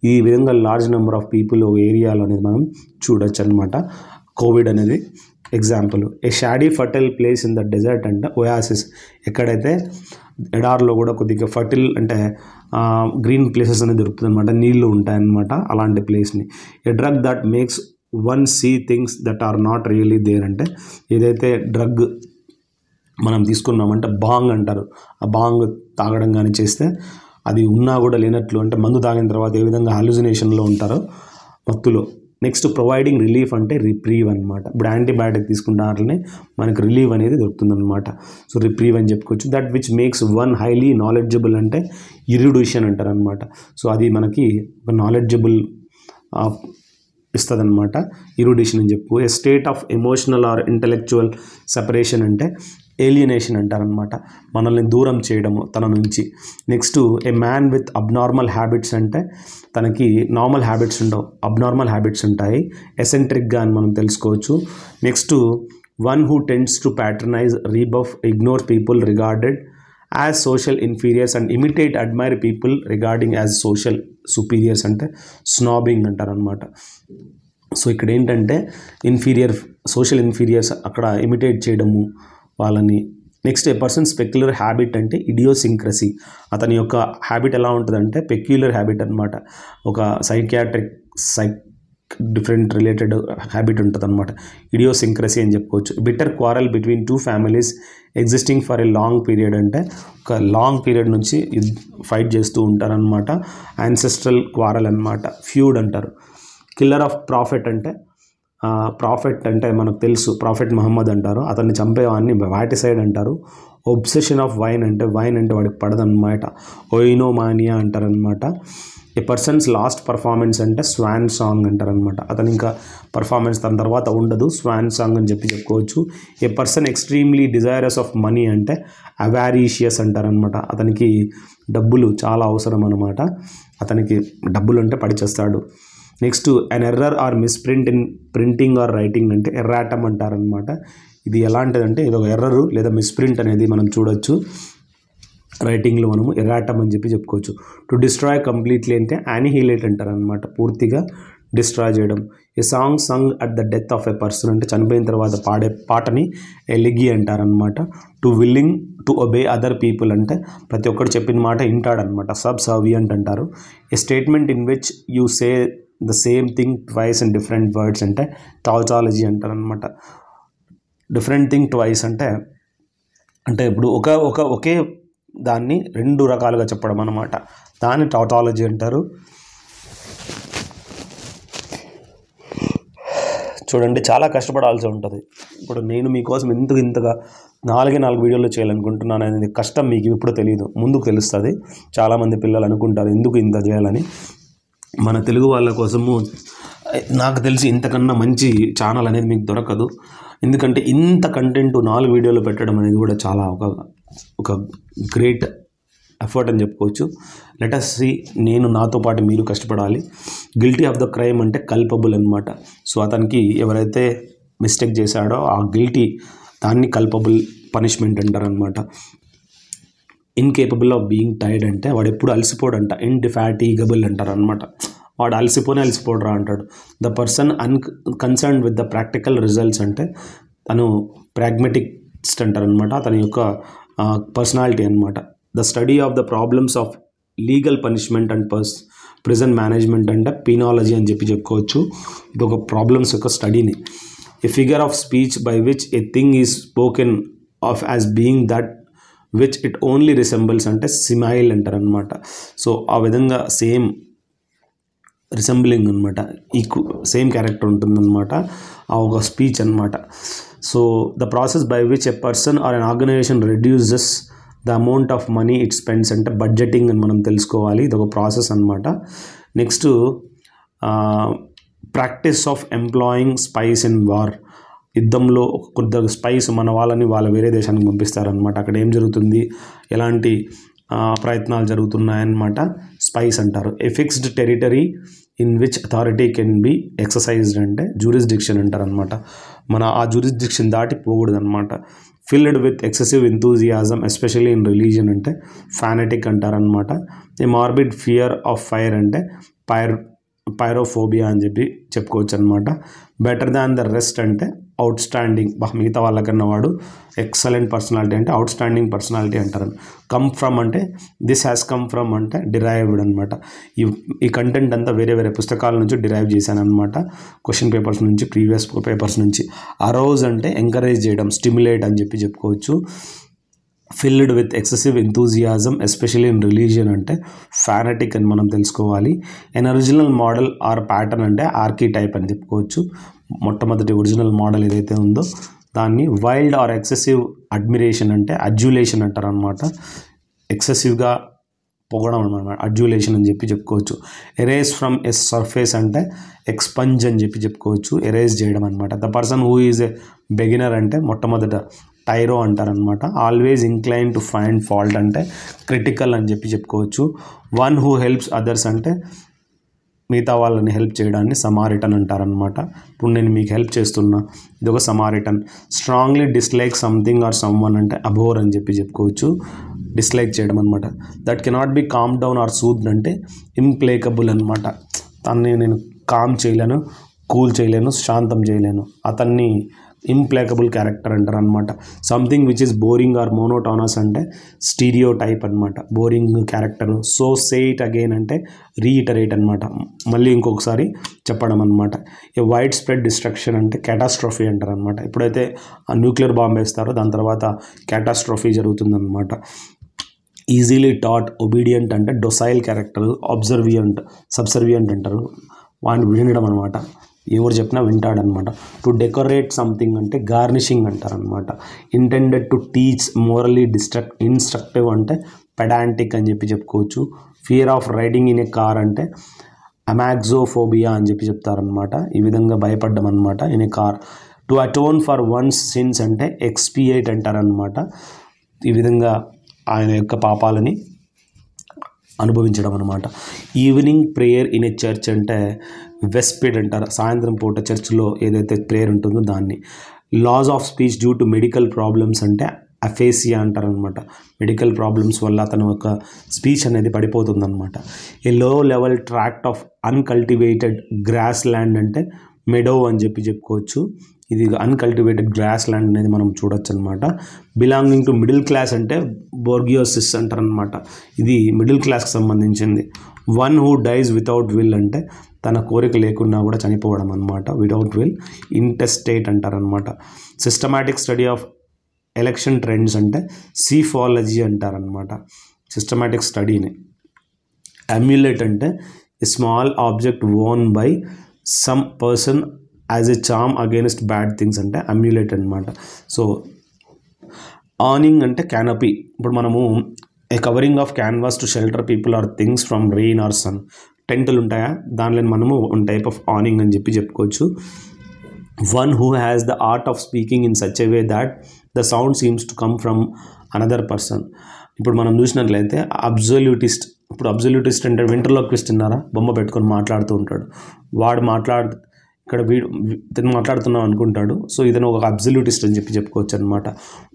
ఈ విధంగా లార్జ్ నెంబర్ ఆఫ్ పీపుల్ ఏరియాలో అనేది మనం చూడొచ్చు అనమాట కోవిడ్ అనేది example a shady fertile place in the desert అంటే ఒయాసిస్ ఎక్కడైతే ఎడార్లో కూడా కొద్దిగా ఫర్టిల్ అంటే గ్రీన్ ప్లేసెస్ అనేది దొరుకుతుంది అనమాట నీళ్ళు ఉంటాయన్నమాట అలాంటి ప్లేస్ని a drug that makes one see things that are not really there అంటే ఏదైతే డ్రగ్ మనం తీసుకున్నామంటే బాంగ్ అంటారు. ఆ బాంగ్ తాగడం కానీ చేస్తే అది ఉన్నా కూడా లేనట్లు అంటే మందు తాగిన తర్వాత ఏ విధంగా హాలుజినేషన్లో ఉంటారో మత్తులో నెక్స్ట్ ప్రొవైడింగ్ రిలీఫ్ అంటే రిప్రీవ్ అనమాట ఇప్పుడు యాంటీబయాటిక్ తీసుకుంటే వాటిని మనకు రిలీవ్ అనేది దొరుకుతుందన్నమాట. సో రిప్రీవ్ అని చెప్పుకోవచ్చు. That which makes one highly knowledgeable అంటే ఇరిడ్యూషన్ అంటారనమాట సో అది మనకి ఒక నాలెడ్జబుల్ ఇస్తుందన్నమాట. ఇరుడిషన్ అని చెప్పు. A state of emotional or intellectual separation అంటే ఏలియనేషన్ అంటారనమాట మనల్ని దూరం చేయడము తన నుంచి. Next a man with abnormal habits అంటే తనకి నార్మల్ హ్యాబిట్స్ ఉండవు. అబ్నార్మల్ హ్యాబిట్స్ ఉంటాయి. ఎసెంట్రిక్గా అని మనం తెలుసుకోవచ్చు. Next one who tends to patronize rebuff ignore people regarded as social inferiors and imitate admire people regarding as social superiors అంటే snobbing అంటారనమాట సో ఇక్కడ ఏంటంటే ఇన్ఫీరియర్ సోషల్ ఇన్ఫీరియర్స్ అక్కడ ఇమిటేట్ చేయడము వాళ్ళని next a person peculiar habit అంటే idiosyncrasy అతని యొక్క హ్యాబిట్ ఎలా ఉంటుందంటే పెక్యులర్ హ్యాబిట్ అనమాట ఒక psychiatric psych different related habit ఉంటుంది అనమాట ఇడియోసింక్రసీ అని చెప్పుకోవచ్చు. Bitter quarrel between two families existing for a long period అంటే ఒక లాంగ్ పీరియడ్ నుంచి ఫైట్ చేస్తూ ఉంటారనమాట యాన్సెస్ట్రల్ క్వారల్ అనమాట ఫ్యూడ్ అంటారు. కిల్లర్ ఆఫ్ ప్రాఫిట్ అంటే ప్రాఫిట్ అంటే మనకు తెలుసు ప్రాఫిట్ మహమ్మద్ అంటారు. అతన్ని చంపేవాడిని వాటిసైడ్ అంటారు. ఒబ్సెషన్ ఆఫ్ వైన్ అంటే వైన్ అంటే వాడికి పడదనమాట ఒయినోమానియా అంటారనమాట ఏ పర్సన్స్ లాస్ట్ పర్ఫార్మెన్స్ అంటే స్వాన్ సాంగ్ అంటారనమాట అతను ఇంకా పర్ఫార్మెన్స్ తన తర్వాత ఉండదు స్వాన్ సాంగ్ అని చెప్పి చెప్పుకోవచ్చు. A person extremely desirous of money అంటే అవారీషియస్ అంటారనమాట అతనికి డబ్బులు చాలా అవసరం అనమాట అతనికి డబ్బులు అంటే పడిచేస్తాడు next an error or misprint in printing or writing అంటే ఎర్రాటం అంటారనమాట ఇది ఎలాంటిదంటే ఇది ఒక ఎర్రరు లేదా మిస్ప్రింట్ అనేది మనం చూడొచ్చు. రైటింగ్లో మనము ఎర్రాటం అని చెప్పి చెప్పుకోవచ్చు. టు డిస్ట్రాయ్ కంప్లీట్లీ అంటే యానిహిలేట్ అంటారనమాట పూర్తిగా. డిస్ట్రాయ్ చేయడం. A song sung at the death of a person అంటే చనిపోయిన తర్వాత పాడే పాటని ఎలిగి అంటారనమాట to willing to obey other people అంటే ప్రతి ఒక్కరు చెప్పిన మాట వింటాడనమాట సబ్ సర్వియంట్ అంటారు. A statement in which you say the same thing twice in different words అంటే టాల్చాలజీ అంటారనమాట డిఫరెంట్ థింగ్ ట్వైస్ అంటే అంటే ఇప్పుడు ఒక ఒక ఒకే దాన్ని రెండు రకాలుగా చెప్పడం అనమాట దాన్ని టాటాలజీ అంటారు. చూడండి చాలా కష్టపడాల్సి ఉంటుంది. ఇప్పుడు నేను మీకోసం ఎందుకు ఇంతగా నాలుగే నాలుగు వీడియోలు చేయాలనుకుంటున్నాను అనేది కష్టం మీకు ఇప్పుడు తెలియదు ముందుకు తెలుస్తుంది. చాలామంది పిల్లలు అనుకుంటారు ఎందుకు ఇంత చేయాలని. మన తెలుగు వాళ్ళ కోసము నాకు తెలిసి ఇంతకన్నా మంచి ఛానల్ అనేది మీకు దొరకదు. ఎందుకంటే ఇంత కంటెంట్ నాలుగు వీడియోలు పెట్టడం అనేది కూడా చాలా ఒక ఒక గ్రేట్ ఎఫర్ట్ అని చెప్పుకోవచ్చు. లెటస్ సి నేను నాతో పాటు మీరు కష్టపడాలి. గిల్టీ ఆఫ్ ద క్రైమ్ అంటే కల్పబుల్ అనమాట సో అతనికి ఎవరైతే మిస్టేక్ చేశాడో ఆ గిల్టీ దాన్ని కల్పబుల్ పనిష్మెంట్ అంటారనమాట ఇన్కేపబుల్ ఆఫ్ బీయింగ్ టైర్డ్ అంటే వాడు ఎప్పుడు అలసిపోడంట. ఇన్డిఫాటిగబుల్ అంటారు అనమాట వాడు అలసిపోనే అలసిపోడరా అంటాడు. The person an concern with the practical results అంటే తను ప్రాగ్మెటిక్స్ట్ అంటారు అనమాట తన యొక్క పర్సనాలిటీ అనమాట the study of the problems of legal punishment and purse prison management అంటే పీనాలజీ అని చెప్పి చెప్పుకోవచ్చు. ఇది ఒక ప్రాబ్లమ్స్ యొక్క స్టడీని a figure of speech by which a thing is spoken of as being that which it only resembles అంటే simile అంటారు అనమాట సో ఆ విధంగా సేమ్ రిసెంబ్లింగ్ అనమాట ఈక్వ సేమ్ క్యారెక్టర్ ఉంటుందన్నమాట. ఆ ఒక స్పీచ్ అనమాట so the process by which a person or an organization reduces the amount of money it spends అంటే బడ్జెటింగ్ అని మనం తెలుసుకోవాలి. ఇది ఒక ప్రాసెస్ అనమాట next practice of employing spies in war యుద్ధంలో కొంత స్పైస్ మన వాళ్ళని వాళ్ళ వేరే దేశానికి పంపిస్తారనమాట అక్కడ ఏం జరుగుతుంది? ఎలాంటి ప్రయత్నాలు జరుగుతున్నాయన్నమాట స్పైస్ అంటారు. A fixed territory in which authority can be exercised అంటే జ్యూరిస్డిక్షన్ అంటారు అనమాట మన ఆ జ్యూరిస్డిక్షన్ దాటి పోకూడదనమాట filled with excessive enthusiasm especially in religion అంటే ఫ్యానటిక్ అంటారనమాట ఈ మార్బిడ్ ఫియర్ ఆఫ్ ఫైర్ అంటే పైర్ పైరోఫోబియా అని చెప్పి చెప్పుకోవచ్చు అనమాట బెటర్ దాన్ ద రెస్ట్ అంటే అవుట్ స్టాండింగ్ మిగతా వాళ్ళకన్నా వాడు ఎక్సలెంట్ పర్సనాలిటీ అంటే అవుట్ స్టాండింగ్ పర్సనాలిటీ అంటారు. కమ్ ఫ్రమ్ అంటే దిస్ హ్యాస్ కమ్ ఫ్రమ్ అంటే డిరైవ్డ్ అనమాట ఈ ఈ కంటెంట్ అంతా వేరే వేరే పుస్తకాల నుంచి డిరైవ్ చేశాను అనమాట క్వశ్చన్ పేపర్స్ నుంచి ప్రీవియస్ పేపర్స్ నుంచి. అరోజ్ అంటే ఎంకరేజ్ చేయడం స్టిమ్యులేట్ అని చెప్పి చెప్పుకోవచ్చు. Filled with excessive enthusiasm especially in religion అంటే ఫ్యానటిక్ అని మనం తెలుసుకోవాలి. An original model or pattern అంటే ఆర్కీ టైప్ అని చెప్పుకోవచ్చు. మొట్టమొదటి ఒరిజినల్ మోడల్ ఏదైతే ఉందో దాన్ని వైల్డ్ ఆర్ ఎక్సెసివ్ అడ్మిరేషన్ అంటే అడ్యులేషన్ అంటారు అనమాట ఎక్సెసివ్గా పొగడం అనమాట అడ్యులేషన్ అని చెప్పి చెప్పుకోవచ్చు. ఎరేజ్ ఫ్రమ్ ఎస్ సర్ఫేస్ అంటే ఎక్స్పంజ్ అని చెప్పి చెప్పుకోవచ్చు. ఎరేజ్ చేయడం అనమాట the person who is a beginner అంటే మొట్టమొదట టైరో అంటారనమాట always incline to find fault అంటే క్రిటికల్ అని చెప్పి చెప్పుకోవచ్చు. వన్ హూ హెల్ప్స్ అదర్స్ అంటే మిగతా వాళ్ళని హెల్ప్ చేయడాన్ని సమారిటన్ అంటారనమాట ఇప్పుడు నేను మీకు హెల్ప్ చేస్తున్నా. ఇది ఒక Samaritan. Strongly dislike something or someone అంటే అబోర్ అని చెప్పి చెప్పుకోవచ్చు. డిస్లైక్ చేయడం అనమాట that cannot be calm down or soothe అంటే ఇంప్లేకబుల్ అనమాట దాన్ని నేను కామ్ చేయలేను కూల్ చేయలేను శాంతం చేయలేను. అతన్ని ఇంప్లేకబుల్ క్యారెక్టర్ అంటారు అనమాట something which is boring or monotonous అంటే స్టీరియో టైప్ అనమాట boring character so say it again అంటే రీఇటరేట్ అనమాట మళ్ళీ ఇంకొకసారి చెప్పడం అనమాట ఏ వైడ్ స్ప్రెడ్ డిస్ట్రక్షన్ అంటే క్యాటాస్ట్రఫీ అంటారు అనమాట ఎప్పుడైతే ఆ న్యూక్లియర్ బాంబ్ వేస్తారో దాని తర్వాత క్యాటాస్ట్రఫీ జరుగుతుందన్నమాట ఈజీలీ టాట్ ఒబీడియంట్ అంటే డొసైల్ క్యారెక్టర్ అబ్జర్వియంట్ సబ్సర్వియంట్ అంటారు. వాడిని వినడం అనమాట ఎవరు చెప్పినా వింటాడనమాట. టు డెకరేట్ సంథింగ్ అంటే గార్నిషింగ్ అంటారనమాట. Intended to teach morally distract instructive అంటే పెడాంటిక్ అని చెప్పి చెప్పుకోవచ్చు. Fear of riding in a car అంటే అమాగ్జోఫోబియా అని చెప్పి చెప్తారనమాట. ఈ విధంగా భయపడ్డం అనమాట in a car to atone for one's sins అంటే ఎక్స్పియేట్ అంటారనమాట. ఈ విధంగా ఆయన యొక్క పాపాలని అనుభవించడం అనమాట evening prayer in a church అంటే వెస్పిడ్ అంటారు. సాయంత్రం పూట చర్చ్లో ఏదైతే ప్రేయర్ ఉంటుందో దాన్ని. Loss of speech due to medical problems అంటే అఫేసియా అంటారనమాట మెడికల్ ప్రాబ్లమ్స్ వల్ల అతను ఒక స్పీచ్ అనేది పడిపోతుందన్నమాట. ఈ low level tract of uncultivated grass land అంటే మెడో అని చెప్పి చెప్పుకోవచ్చు. ఇది అన్కల్టివేటెడ్ గ్రాస్ ల్యాండ్ అనేది మనం చూడొచ్చు అనమాట బిలాంగింగ్ టు మిడిల్ క్లాస్ అంటే బోర్గియోసిస్ అంటారనమాట. ఇది మిడిల్ క్లాస్కి సంబంధించింది. One who dies without will అంటే తన కోరిక లేకున్నా కూడా చనిపోవడం అనమాట వితౌట్ విల్ ఇంటెస్టేట్ అంటారనమాట. Systematic study of election trends అంటే సీఫాలజీ అంటారనమాట. సిస్టమాటిక్ స్టడీని అమ్యులేట్ అంటే small object own by some person as a charm against bad things అంటే అమ్యులేట్ అనమాట సో ఆనింగ్ అంటే క్యానపీ ఇప్పుడు మనము a covering of canvas to shelter people or things from rain or sun టెంటులు ఉంటాయా? దానిలో మనము వన్ టైప్ ఆఫ్ ఆనింగ్ అని చెప్పి చెప్పుకోవచ్చు. One who has the art of speaking in such a way that the sound seems to come from another person ఇప్పుడు మనం చూసినట్లయితే అబ్జల్యూటిస్ట్ ఇప్పుడు అబ్జల్యూటిస్ట్ అంటే వెంట్రలోక్విస్ట్ ఉన్నారా బొమ్మ పెట్టుకొని మాట్లాడుతూ ఉంటాడు. వాడు మాట్లాడు ఇక్కడ వీడు ఇతను మాట్లాడుతున్నాం అనుకుంటాడు. సో ఇతను ఒక అబ్జల్యూటిస్ట్ అని చెప్పి చెప్పుకోవచ్చు అనమాట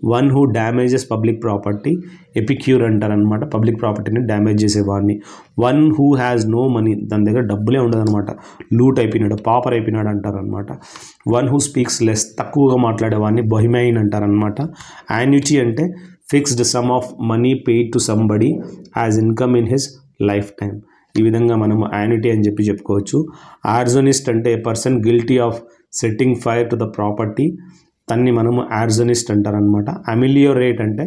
one who damages public property epicure అంటారనమాట పబ్లిక్ ప్రాపర్టీని డ్యామేజ్ చేసేవాడిని one who has no money దాని దగ్గర డబ్బులే ఉండదనమాట లూట్ అయిపోయినాడు పాపర్ అయిపోయినాడు అంటారనమాట వన్ హూ స్పీక్స్ లెస్ తక్కువగా మాట్లాడేవాడిని బొహిమైన్ అంటారనమాట యాన్యుటీ అంటే fixed sum of money paid to somebody as income in his life time ఈ విధంగా మనం యానిటీ అని చెప్పి చెప్పుకోవచ్చు. ఆర్జోనిస్ట్ అంటే person guilty of setting fire to the property తన్ని మనము ఆర్జోనిస్ట్ అంటారనమాట అమిలియోరేట్ అంటే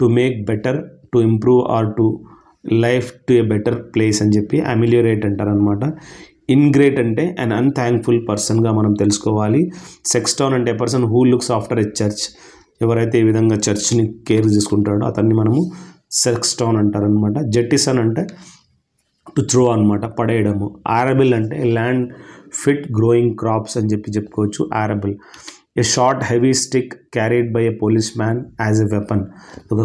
to make better to improve or to life to a better place అని చెప్పి అమిలియోరేట్ అంటారనమాట ఇన్గ్రేట్ అంటే అన్ అన్థ్యాంక్ఫుల్ పర్సన్గా మనం తెలుసుకోవాలి. సెక్స్టోన్ అంటే person who looks after a church ఎవరైతే ఈ విధంగా చర్చ్ని కేర్ తీసుకుంటాడో అతన్ని మనము సెక్స్టోన్ అంటారనమాట జెట్టిసన్ అంటే టు త్రో అనమాట పడేయడము. ఆరబిల్ అంటే ల్యాండ్ ఫిట్ గ్రోయింగ్ క్రాప్స్ అని చెప్పి చెప్పుకోవచ్చు arable a short heavy stick carried by a policeman as a weapon ఒక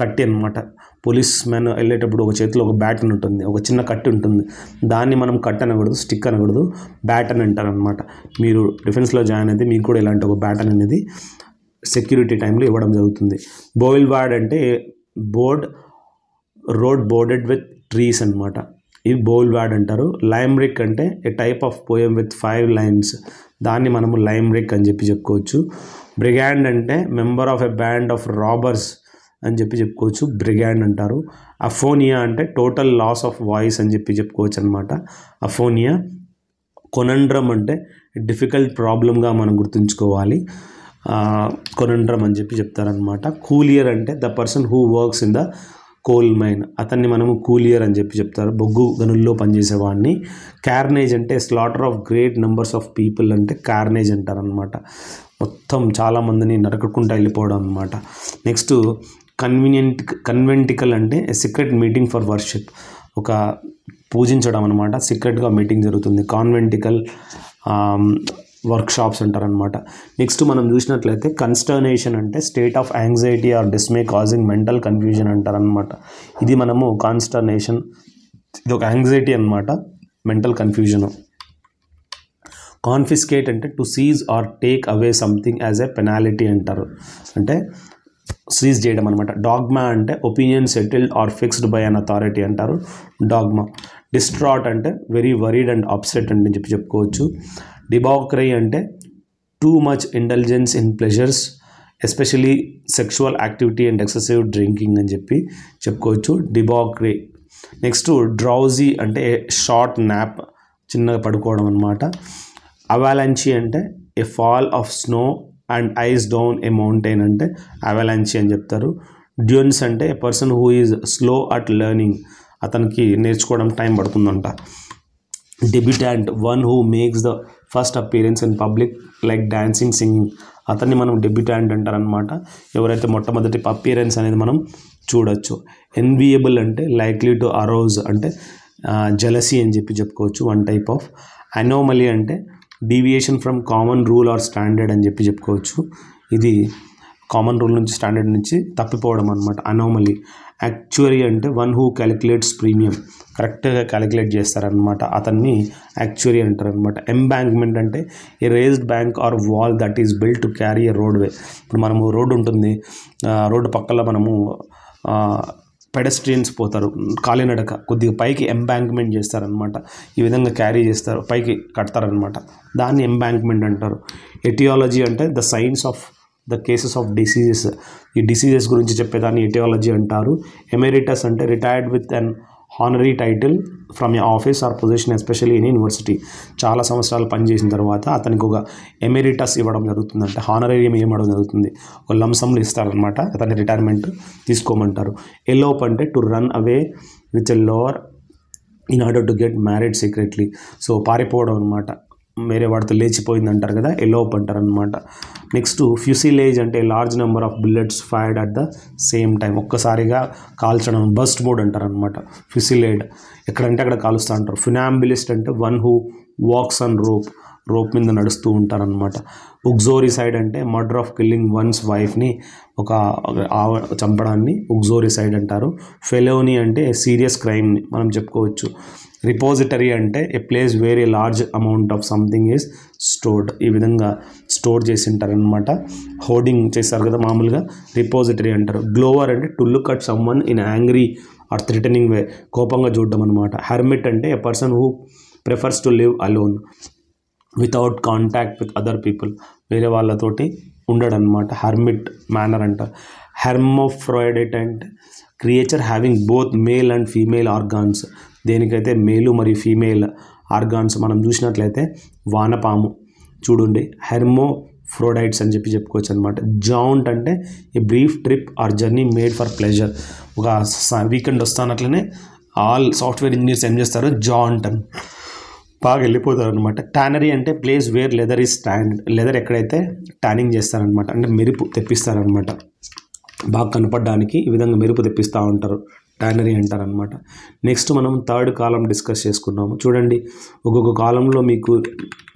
కట్టి అనమాట పోలీస్ మ్యాన్ వెళ్ళేటప్పుడు ఒక చేతిలో ఒక బ్యాట్ అని ఉంటుంది ఒక చిన్న కట్టి ఉంటుంది. దాన్ని మనం కట్ అనకూడదు స్టిక్ అనకూడదు బ్యాట్ అని అంటారు అనమాట మీరు డిఫెన్స్లో జాయిన్ అయితే మీకు కూడా ఇలాంటి ఒక బ్యాట్ అనేది సెక్యూరిటీ టైంలో ఇవ్వడం జరుగుతుంది. బోయిల్ వార్డ్ అంటే broad road bordered with trees అనమాట ఇది బోల్ వ్యాడ్ అంటారు. లైమ్రిక్ అంటే a type of poem with five lines. దాన్ని మనము లైమ్రిక్ అని చెప్పి చెప్పుకోవచ్చు. బ్రిగాండ్ అంటే member of a band of robbers అని చెప్పి చెప్పుకోవచ్చు. బ్రిగాండ్ అంటారు. అఫోనియా అంటే టోటల్ లాస్ ఆఫ్ వాయిస్ అని చెప్పి చెప్పుకోవచ్చు అనమాట అఫోనియా. కొనండ్రమ్ అంటే డిఫికల్ట్ ప్రాబ్లమ్గా మనం గుర్తుంచుకోవాలి. కొనండ్రమ్ అని చెప్పి చెప్తారనమాట కూలియర్ అంటే the person who works in the coal mine అతన్ని మనము కూలియర్ అని చెప్పి చెప్తారు. బొగ్గు గనుల్లో పనిచేసేవాడిని. కార్నేజ్ అంటే slaughter of great numbers of people అంటే కార్నేజ్ అంటారనమాట మొత్తం చాలామందిని నరకకుండా వెళ్ళిపోవడం అనమాట నెక్స్ట్ కన్వీనియంట్ కన్వెంటికల్ అంటే సీక్రెట్ మీటింగ్ ఫర్ వర్షిప్. ఒక పూజించడం అనమాట సీక్రెట్గా మీటింగ్ జరుగుతుంది. కాన్వెంటికల్ వర్క్ షాప్స్ అంటారనమాట నెక్స్ట్ మనం చూసినట్లయితే కన్స్టర్నేషన్ అంటే state of anxiety or dismay causing mental confusion అంటారనమాట ఇది మనము కాన్స్టర్నేషన్ ఇది ఒక యాంగ్జైటీ అనమాట మెంటల్ కన్ఫ్యూజన్ కాన్ఫిస్కేట్ అంటే to seize or take away something as a penalty అంటారు. అంటే సీజ్ చేయడం అనమాట డాగ్మా అంటే opinion settled or fixed by an authority అంటారు. డాగ్మా డిస్ట్రాట్ అంటే వెరీ వరీడ్ అండ్ అప్సెట్ అని చెప్పి చెప్పుకోవచ్చు. డిబాక్రై అంటే too much intelligence in pleasures especially sexual activity and excessive drinking అని చెప్పి చెప్పుకోవచ్చు. డిబాక్రే నెక్స్ట్ డ్రౌజీ అంటే షార్ట్ నాప్ చిన్నగా పడుకోవడం అనమాట అవాలంచి అంటే a fall of snow and ice down a mountain అంటే అవలాంచి అని చెప్తారు. డ్యూన్స్ అంటే a person who is slow at learning అతనికి నేర్చుకోవడం టైం పడుతుందంట. Debutante one who makes the first appearance in public like dancing singing. అతన్ని మనం debutant అంటారనమాట ఎవరైతే మొట్టమొదటి అపీరెన్స్ అనేది మనం చూడొచ్చు. ఎన్వియబుల్ అంటే లైక్లీ టు అరోజ్ అంటే జలసీ అని చెప్పి చెప్పుకోవచ్చు వన్ టైప్ ఆఫ్ అనోమలీ అంటే deviation from common rule or standard అని చెప్పి చెప్పుకోవచ్చు. ఇది కామన్ రూల్ నుంచి స్టాండర్డ్ నుంచి తప్పిపోవడం అనమాట అనోమలీ యాక్చువరీ అంటే వన్ హూ క్యాలిక్యులేట్స్ ప్రీమియం. కరెక్ట్గా క్యాలిక్యులేట్ చేస్తారనమాట అతన్ని యాక్చువరీ అంటారు అనమాట ఎంబ్యాంక్మెంట్ అంటే a raised bank or wall that is built to carry a roadway ఇప్పుడు మనము రోడ్డు ఉంటుంది. రోడ్డు పక్కల మనము పెడస్ట్రియన్స్ పోతారు. కాలినడక కొద్దిగా పైకి ఎంబ్యాంక్మెంట్ చేస్తారనమాట ఈ విధంగా క్యారీ చేస్తారు. పైకి కడతారనమాట దాన్ని ఎంబ్యాంక్మెంట్ అంటారు. ఎటియాలజీ అంటే the science of the causes of diseases. ఈ డిసీజెస్ గురించి చెప్పేదాన్ని ఎటియాలజీ అంటారు. ఎమెరిటస్ అంటే retired with an honorary title from a office or position especially in university. చాలా సంవత్సరాలు పనిచేసిన తర్వాత అతనికి ఒక ఎమెరిటస్ ఇవ్వడం జరుగుతుంది అంటే హానరేరియం ఇవ్వడం జరుగుతుంది. ఒక లంసంలు ఇస్తారనమాట అతని రిటైర్మెంట్ తీసుకోమంటారు. ఎలోప్ అంటే to run away with a lover in order to get married secretly. So పారిపోవడం అనమాట వేరే వాడితో లేచిపోయింది అంటారు కదా ఎలోప్ అంటారు అనమాట నెక్స్ట్ ఫ్యూసిలేజ్ అంటే large number of bullets fired at the same time ఒక్కసారిగా కాల్చడం బస్ట్ మోడ్ అంటారు అనమాట ఫ్యూసిలేడ్ ఎక్కడంటే అక్కడ కాలుస్తూ అంటారు. ఫినాంబిలిస్ట్ అంటే one who walks on rope rope మీద నడుస్తూ ఉంటారనమాట ఉగ్జోరిసైడ్ అంటే మర్డర్ ఆఫ్ కిల్లింగ్ వన్స్ వైఫ్ని ఒక ఆవ చంపడాన్ని ఉగ్జోరిసైడ్ అంటారు. ఫెలోని అంటే సీరియస్ క్రైమ్ని మనం చెప్పుకోవచ్చు. రిపోజిటరీ అంటే a place where large amount of something is stored ఈ విధంగా స్టోర్ చేసి ఉంటారనమాట హోర్డింగ్ చేస్తారు కదా మామూలుగా. రిపోజిటరీ అంటారు. గ్లోవర్ అంటే to look at someone in angry or threatening way కోపంగా చూడడం అనమాట హెర్మిట్ అంటే a person who prefers to live alone without contact with other people వేరే వాళ్ళతోటి ఉండడనమాట హర్మిట్ మేనర్ అంటారు హెర్మోఫ్రాయిడెట్ అంటే creature having both male and female organs దేనికైతే male మరియు ఫీమేల్ ఆర్గాన్స్ మనం చూసినట్లయితే వానపాము. చూడండి హెర్మో ఫ్రోడైట్స్ అని చెప్పి చెప్పుకోవచ్చు అనమాట జౌంట్ అంటే a brief trip or journey made for pleasure. ఒక వీకెండ్ వస్తానట్లనే ఆల్ సాఫ్ట్వేర్ ఇంజనీర్స్ ఏం చేస్తారు? జాంట్ అని బాగా వెళ్ళిపోతారు అనమాట టానరీ అంటే place where leather is tanned leather ఎక్కడైతే ట్యానింగ్ చేస్తారనమాట అంటే మెరుపు తెప్పిస్తారనమాట బాగా కనపడడానికి ఈ విధంగా మెరుపు తెప్పిస్తూ ఉంటారు. టానరీ అంటారనమాట నెక్స్ట్ మనం థర్డ్ కాలం డిస్కస్ చేసుకున్నాము చూడండి ఒక్కొక్క కాలంలో మీకు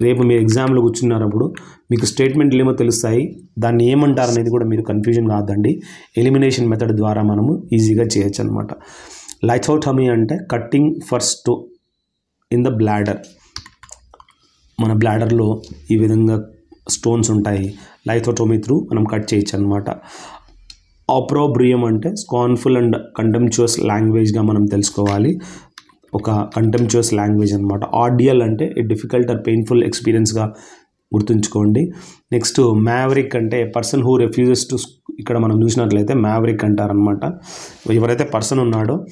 రేపు మీరు ఎగ్జామ్లో కూర్చున్నప్పుడు మీకు స్టేట్మెంట్లు ఏమో తెలుస్తాయి. దాన్ని ఏమంటారు అనేది కూడా మీరు కన్ఫ్యూజన్ కాదండి ఎలిమినేషన్ మెథడ్ ద్వారా మనము ఈజీగా చేయొచ్చు అనమాట లైథోటమీ అంటే cutting for stone in the bladder మన బ్లాడర్లో ఈ విధంగా స్టోన్స్ ఉంటాయి. లైథోటోమీ త్రూ మనం కట్ చేయొచ్చు అనమాట అప్రోబ్రియం అంటే స్కాన్ఫుల్ అండ్ కంటెంచువస్ లాంగ్వేజ్గా మనం తెలుసుకోవాలి. ఒక కంటెంచువస్ లాంగ్వేజ్ అనమాట ఆడియల్ అంటే డిఫికల్ట్ ఆర్ పెయిన్ఫుల్ ఎక్స్పీరియన్స్గా గుర్తుంచుకోండి. నెక్స్ట్ మ్యావరిక్ అంటే పర్సన్ హూ రెఫ్యూజెస్ టు ఇక్కడ మనం చూసినట్లయితే మ్యావరిక్ అంటారనమాట ఎవరైతే పర్సన్ ఉన్నాడో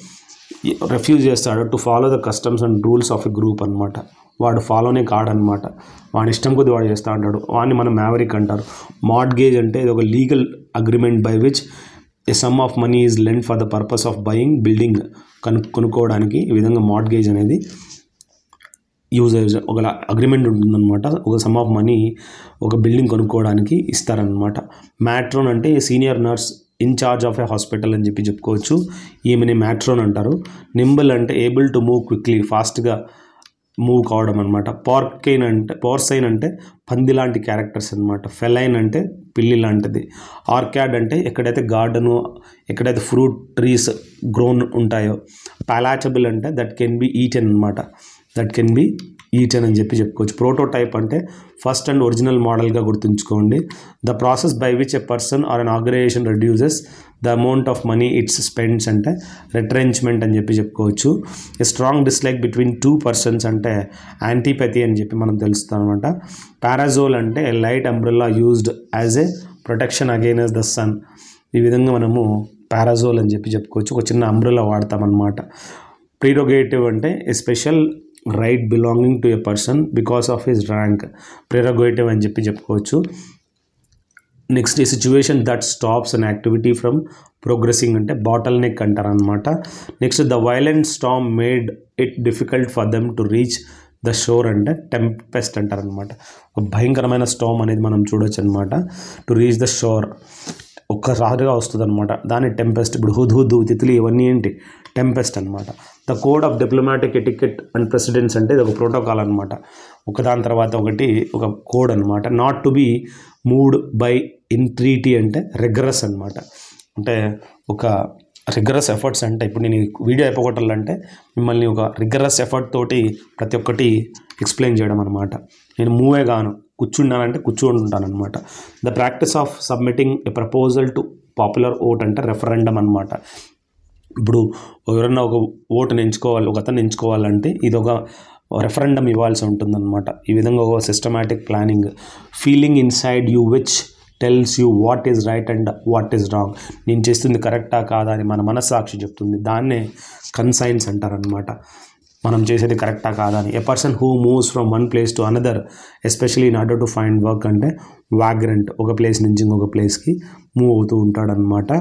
రెఫ్యూజ్ చేస్తాడు to follow the customs and rules of a group అనమాట వాడు ఫాలోనే కాడనమాట వాడి ఇష్టం కొద్ది వాడు చేస్తూ ఉంటాడు. వాడిని మనం మ్యావరిక్ అంటారు. మార్ట్గేజ్ అంటే ఇది ఒక legal agreement by which a sum of money is lend for the purpose of buying building కను కొనుక్కోవడానికి ఈ విధంగా మార్ట్గేజ్ అనేది యూజ్ ఒక అగ్రిమెంట్ ఉంటుందన్నమాట. ఒక సమ్ ఆఫ్ మనీ ఒక బిల్డింగ్ కొనుక్కోవడానికి ఇస్తారనమాట మ్యాట్రోన్ అంటే senior nurse in charge of a hospital అని చెప్పి చెప్పుకోవచ్చు. ఈమెని మ్యాట్రోన్ అంటారు. నింబుల్ అంటే ఏబుల్ టు మూవ్ క్విక్లీ ఫాస్ట్గా మూవ్ కావడం అనమాట పార్కెయిన్ అంటే పోర్సైన్ అంటే పంది లాంటి క్యారెక్టర్స్ అనమాట ఫెలైన్ అంటే పిల్లి లాంటిది. ఆర్కాడ్ అంటే ఎక్కడైతే గార్డెను ఎక్కడైతే ఫ్రూట్ ట్రీస్ గ్రోన్ ఉంటాయో పాలాచబుల్ అంటే దట్ కెన్ బి ఈటెన్ అనమాట దట్ కెన్ బి ఈటెన్ అని చెప్పి చెప్పుకోవచ్చు. ప్రోటోటైప్ అంటే ఫస్ట్ అండ్ ఒరిజినల్ మోడల్గా గుర్తుంచుకోండి. The process by which a person or an organization reduces the amount of money its spends అంటే రిట్రెంచ్మెంట్ అని చెప్పి చెప్పుకోవచ్చు. A strong dislike between two persons అంటే యాంటీపతి అని చెప్పి మనం తెలుస్తాం అనమాట పారాజోల్ అంటే light umbrella used as a protection against the sun ఈ విధంగా మనము పారాజోల్ అని చెప్పి చెప్పుకోవచ్చు. ఒక చిన్న అంబ్రెల్లా వాడతామన్నమాట. ప్రీరోగేటివ్ అంటే a special right belonging to a person because of his rank prerogative అని చెప్పి చెప్పుకోవచ్చు. నెక్స్ట్ ఈ situation that stops an activity from progressing అంటే బాటల్ నెక్ అంటారనమాట next the violent storm made it difficult for them to reach the shore అంటే tempest అంటారు అనమాట ఒక భయంకరమైన స్టామ్ అనేది మనం చూడొచ్చు అనమాట టు రీచ్ ద షోర్ ఒక్కసారిగా వస్తుంది అనమాట దాని టెంపెస్ట్ ఇప్పుడు హుద్ హుద్ తిత్లీ ఇవన్నీ ఏంటి? టెంపెస్ట్ అనమాట the code of diplomatic etiquette and precedence అంటే ఇది ఒక ప్రోటోకాల్ అనమాట ఒకదాని తర్వాత ఒకటి ఒక కోడ్ అనమాట not to be moved by entreaty అంటే రెగ్రస్ అనమాట అంటే ఒక రిగరస్ ఎఫర్ట్స్ అంటే ఇప్పుడు నేను వీడియో అయిపోగొట్టాలంటే మిమ్మల్ని ఒక రిగరస్ ఎఫర్ట్ తోటి ప్రతి ఒక్కటి ఎక్స్ప్లెయిన్ చేయడం అనమాట నేను మూవే గాను కూర్చున్నానంటే కూర్చొని ఉంటాను అనమాట the practice of submitting a proposal to popular vote అంటే రెఫరెండం అనమాట ఇప్పుడు ఎవరన్నా ఒక ఓటుని ఎంచుకోవాలి ఒక అతను ఎంచుకోవాలంటే ఇది ఒక రెఫరెండం ఇవ్వాల్సి ఉంటుందన్నమాట. ఈ విధంగా ఒక systematic planning feeling inside you which tells you what is right and what is wrong నేను చేస్తుంది కరెక్టా కాదా అని మన మనస్సాక్షి చెప్తుంది. దాన్నే కన్సైన్స్ అంటారనమాట మనం చేసేది కరెక్టా కాదా అని. A person who moves from one place to another especially in order to find work అంటే వాగ్రెంట్ ఒక ప్లేస్ నుంచి ఇంకొక ప్లేస్కి మూవ్ అవుతూ ఉంటాడనమాట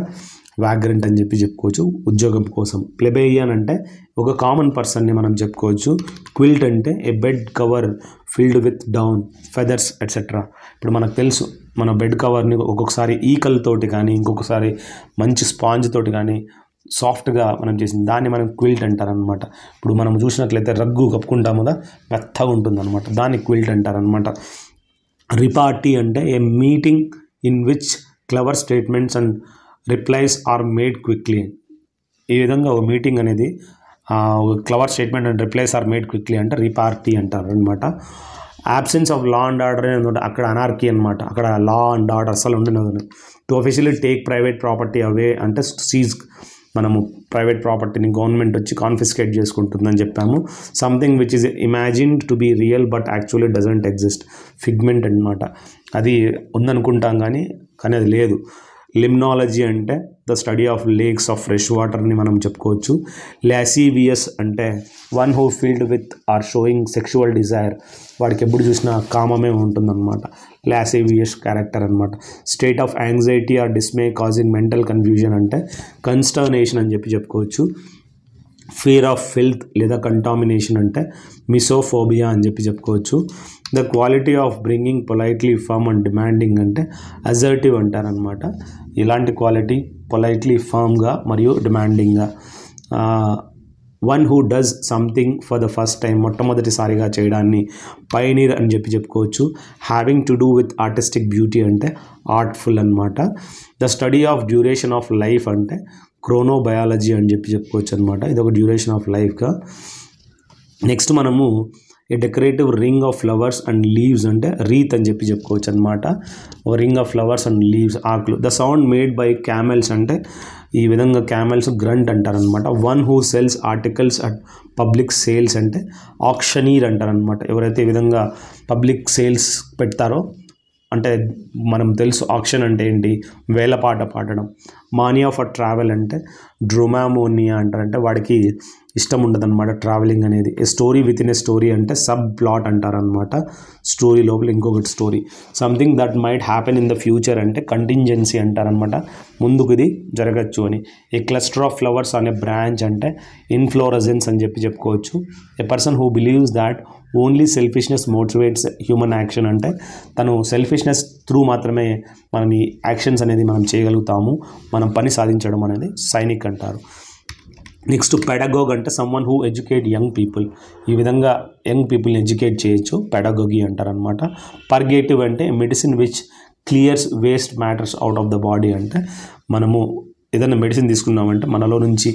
వ్యాగ్రెంట్ అని చెప్పి చెప్పుకోవచ్చు. ఉద్యోగం కోసం. ప్లెబేయన్ అంటే ఒక కామన్ పర్సన్ని మనం చెప్పుకోవచ్చు. క్విల్ట్ అంటే a bed cover filled with down feathers etcetera ఇప్పుడు మనకు తెలుసు మన బెడ్ కవర్ని ఒక్కొక్కసారి ఈకలతోటి కానీ ఇంకొకసారి మంచి స్పాంజ్ తోటి కానీ సాఫ్ట్గా మనం చేసింది. దాన్ని మనం క్విల్ట్ అంటారనమాట ఇప్పుడు మనం చూసినట్లయితే రగ్గు కప్పుకుంటాము కదా మెత్తగా ఉంటుందన్నమాట. దాన్ని క్విల్ట్ అంటారనమాట రిపార్టీ అంటే a meeting in which clever statements and replies are made quickly. ఈ విధంగా ఒక మీటింగ్ అనేది ఒక clever statement and replies are made quickly అంటే రిపార్టీ అంటారు అనమాట absence of law and order అనేది అక్కడ అనార్కీ అనమాట అక్కడ లా అండ్ ఆర్డర్ అసలు ఉండదు to officially take private property away అంటే సీజ్ మనము ప్రైవేట్ ప్రాపర్టీని గవర్నమెంట్ వచ్చి కాన్ఫిస్కేట్ చేసుకుంటుందని చెప్పాము. Something which is imagined to be real but actually doesn't exist figment అనమాట అది ఉందనుకుంటాం కానీ కానీ అది లేదు. లిమ్నాలజీ అంటే the study of lakes of fresh వాటర్ని మనం చెప్పుకోవచ్చు. లాసీవియస్ అంటే one who filled with or showing sexual desire. వాడికి ఎప్పుడు చూసినా కామమే ఉంటుందన్నమాట. లాసీవియస్ క్యారెక్టర్ అనమాట state of anxiety or dismay causing mental confusion అంటే కన్స్టర్నేషన్ అని చెప్పి చెప్పుకోవచ్చు. ఫీర్ ఆఫ్ ఫిల్త్ లేదా కంటామినేషన్ అంటే మిసోఫోబియా అని చెప్పి చెప్పుకోవచ్చు. The quality of bringing politely firm and demanding అంటే అజర్టివ్ అంటారనమాట ఇలాంటి క్వాలిటీ పొలైట్లీ ఫర్మ్గా మరియు డిమాండింగ్గా. One who does something for the first time మొట్టమొదటిసారిగా చేయడాన్ని పైనీర్ అని చెప్పి చెప్పుకోవచ్చు. Having to do with artistic beauty అంటే ఆర్ట్ఫుల్ అనమాట the study of duration of life అంటే క్రోనోబయాలజీ అని చెప్పి చెప్పుకోవచ్చు అనమాట ఇది ఒక డ్యూరేషన్ ఆఫ్ లైఫ్గా. నెక్స్ట్ మనము a decorative ring of flowers and leaves అంటే రీత్ అని చెప్పి చెప్పుకోవచ్చు అనమాట ring of flowers and leaves ఆకులు. The sound made by camels అంటే ఈ విధంగా క్యామెల్స్ గ్రంట్ అంటారనమాట one who sells articles at public sales అంటే ఆక్షనీర్ అంటారనమాట ఎవరైతే ఈ విధంగా పబ్లిక్ సేల్స్ పెడతారో అంటే మనం తెలుసు ఆక్షన్ అంటే ఏంటి? వేలపాట పాడడం. మానియా ఫర్ ట్రావెల్ అంటే డ్రోమామోనియా అంటారు. అంటే వాడికి ఇష్టం ఉండదు అనమాట ట్రావెలింగ్ అనేది. A story with in a story అంటే సబ్ ప్లాట్ అంటారనమాట స్టోరీ లోపల ఇంకొకటి story. Something that might happen in the future అంటే కంటింజెన్సీ అంటారనమాట ముందుకు ఇది జరగచ్చు అని. ఏ క్లస్టర్ ఆఫ్ ఫ్లవర్స్ అనే బ్రాంచ్ అంటే ఇన్ఫ్లోరజెన్స్ అని చెప్పి చెప్పుకోవచ్చు. A person who believes that only selfishness motivates human action అంటే తను సెల్ఫిష్నెస్ త్రూ మాత్రమే మనం ఈ యాక్షన్స్ అనేది మనం చేయగలుగుతాము మనం పని సాధించడం అనేది సైనిక్ అంటారు. నెక్స్ట్ పెడగోగ్ అంటే someone who educate young people ఈ విధంగా యంగ్ పీపుల్ని ఎడ్యుకేట్ చేయొచ్చు పెడగోగి అంటారనమాట పర్గేటివ్ అంటే medicine which clears waste matters out of the body అంటే మనము ఏదైనా మెడిసిన్ తీసుకున్నామంటే మనలో నుంచి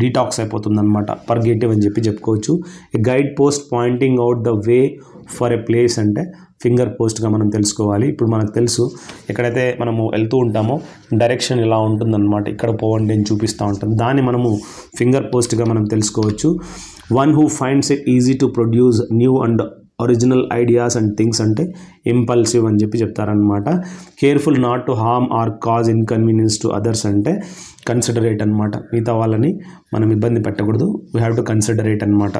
డీటాక్స్ అయిపోతుందన్నమాట. పర్గేటివ్ అని చెప్పి చెప్పుకోవచ్చు. A guidepost pointing out the way for a place అంటే ఫింగర్ పోస్ట్గా మనం తెలుసుకోవాలి. ఇప్పుడు మనకు తెలుసు ఎక్కడైతే మనము వెళ్తూ ఉంటామో డైరెక్షన్ ఇలా ఉంటుందన్నమాట. ఇక్కడ పోవండి అని చూపిస్తూ ఉంటుంది దాన్ని మనము ఫింగర్ పోస్ట్గా మనం తెలుసుకోవచ్చు. One who finds it easy to produce new and original ideas and things అంటే ఇంపల్సివ్ అని చెప్పి చెప్తారనమాట careful not to harm or cause inconvenience to others అంటే కన్సిడరేట్ అనమాట మిగతా వాళ్ళని మనం ఇబ్బంది పెట్టకూడదు. వీ హ్యావ్ టు కన్సిడరేట్ అనమాట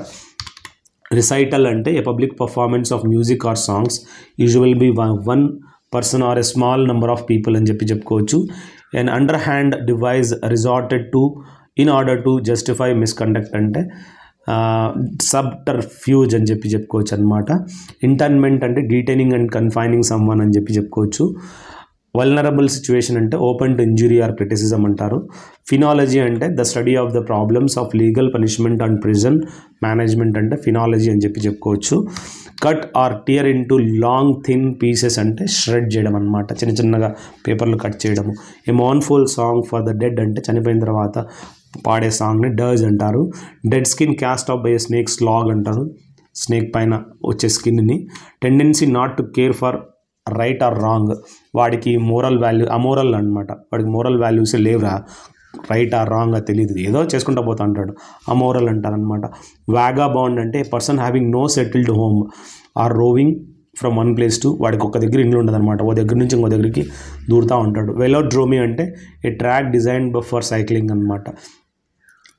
రిసైటల్ అంటే a public performance of music or songs usual be one person or a small number of people అని చెప్పి చెప్పుకోవచ్చు. And underhand device resorted to in order to justify misconduct అంటే సబ్టర్ fuse అని చెప్పి చెప్పుకోవచ్చు అనమాట ఇంటర్న్మెంట్ అంటే డీటైనింగ్ అండ్ కన్ఫైనింగ్ సమ్వన్ అని చెప్పి చెప్పుకోవచ్చు. వల్నరబుల్ సిచ్యువేషన్ అంటే open to injury or criticism అంటారు. ఫినాలజీ అంటే the study of the problems of legal punishment and prison management అంటే ఫినాలజీ అని చెప్పి చెప్పుకోవచ్చు. Cut or tear in to long thin pieces అంటే ష్రెడ్ చేయడం అనమాట చిన్న చిన్నగా పేపర్లు కట్ చేయడము. A mournful song for the dead అంటే చనిపోయిన తర్వాత పాడే సాంగ్ని డర్జ్ అంటారు. Dead skin cast off by snake slough అంటారు. స్నేక్ పైన వచ్చే స్కిన్ని tendency not to care for right or wrong వాడికి మోరల్ వాల్యూ అమోరల్ అనమాట వాడికి మోరల్ వాల్యూస్ లేవురా. రైట్ ఆర్ రాంగ్ తెలియదు ఏదో చేసుకుంటా పోతా అంటాడు. అమోరల్ అంటారనమాట వ్యాగా బాండ్ అంటే person having no settled home or roving from one place to వాడికి ఒక దగ్గర ఇల్లు ఉండదన్నమాట. ఒక ఓ దగ్గర నుంచి ఇంకో దగ్గరికి దూరుతూ ఉంటాడు. వెలోడ్రోమి అంటే a track design for cycling అనమాట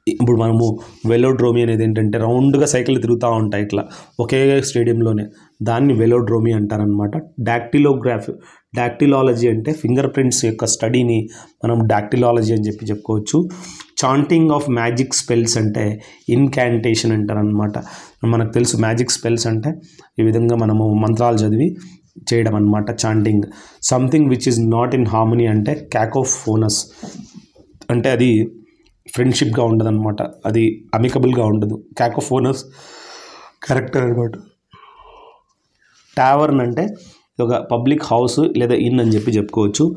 ఇప్పుడు మనము వెలోడ్రోమి అనేది ఏంటంటే రౌండ్గా సైకిల్ తిరుగుతూ ఉంటాయి ఇట్లా. ఒకే స్టేడియంలోనే. దాన్ని వెలోడ్రోమి అంటారనమాట డాక్టిలోగ్రాఫ్ డాక్టిలాలజీ అంటే ఫింగర్ ప్రింట్స్ యొక్క స్టడీని మనం డాక్టిలాలజీ అని చెప్పి చెప్పుకోవచ్చు. చాంటింగ్ ఆఫ్ మ్యాజిక్ స్పెల్స్ అంటే ఇన్కాంటేషన్ అంటారనమాట మనకు తెలుసు మ్యాజిక్ స్పెల్స్ అంటే ఈ విధంగా మనము మంత్రాలు చదివి చేయడం అనమాట chanting. Something which is not in harmony అంటే క్యాకోఫోనస్ అంటే అది ఫ్రెండ్షిప్గా ఉండదు అనమాట అది అమికబుల్గా ఉండదు. క్యాకోఫోనస్ కరెక్టర్ అనమాట. టావర్న్ అంటే ఒక పబ్లిక్ హౌస్ లేదా ఇన్ అని చెప్పి చెప్పుకోవచ్చు.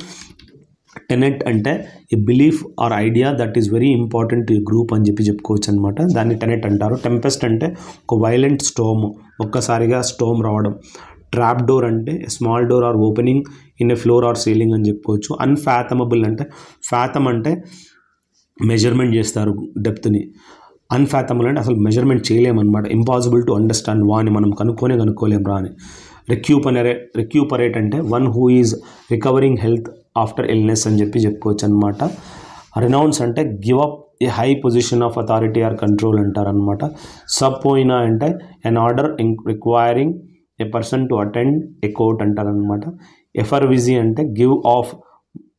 టెనెట్ అంటే ఈ belief or idea that is very important to group అని చెప్పి చెప్పుకోవచ్చు అనమాట దాన్ని టెనెట్ అంటారు. టెంపెస్ట్ అంటే ఒక వైలెంట్ స్టోమ్ ఒక్కసారిగా స్టోమ్ రావడం. ట్రాప్ డోర్ అంటే small door or opening in a floor or ceiling అని చెప్పుకోవచ్చు. అన్ఫాథమబుల్ అంటే ఫ్యాథమ్ అంటే మెజర్మెంట్ చేస్తారు డెప్త్ని అన్ఫాథమల్ అంటే అసలు మెజర్మెంట్ చేయలేమన్నమాట. ఇంపాసిబుల్ టు అండర్స్టాండ్ వాని మనం కనుక్కొనే కనుక్కోలేం రా అని. రెక్యూపనరే రెక్యూపరేట్ అంటే one who is recovering health after illness అని చెప్పి చెప్పుకోవచ్చు అనమాట రినౌన్స్ అంటే give up a high position of authority or control అంటారనమాట సబ్ పోయినా అంటే an order requiring a person to attend a court అంటారనమాట ఎఫర్విజీ అంటే గివ్ ఆఫ్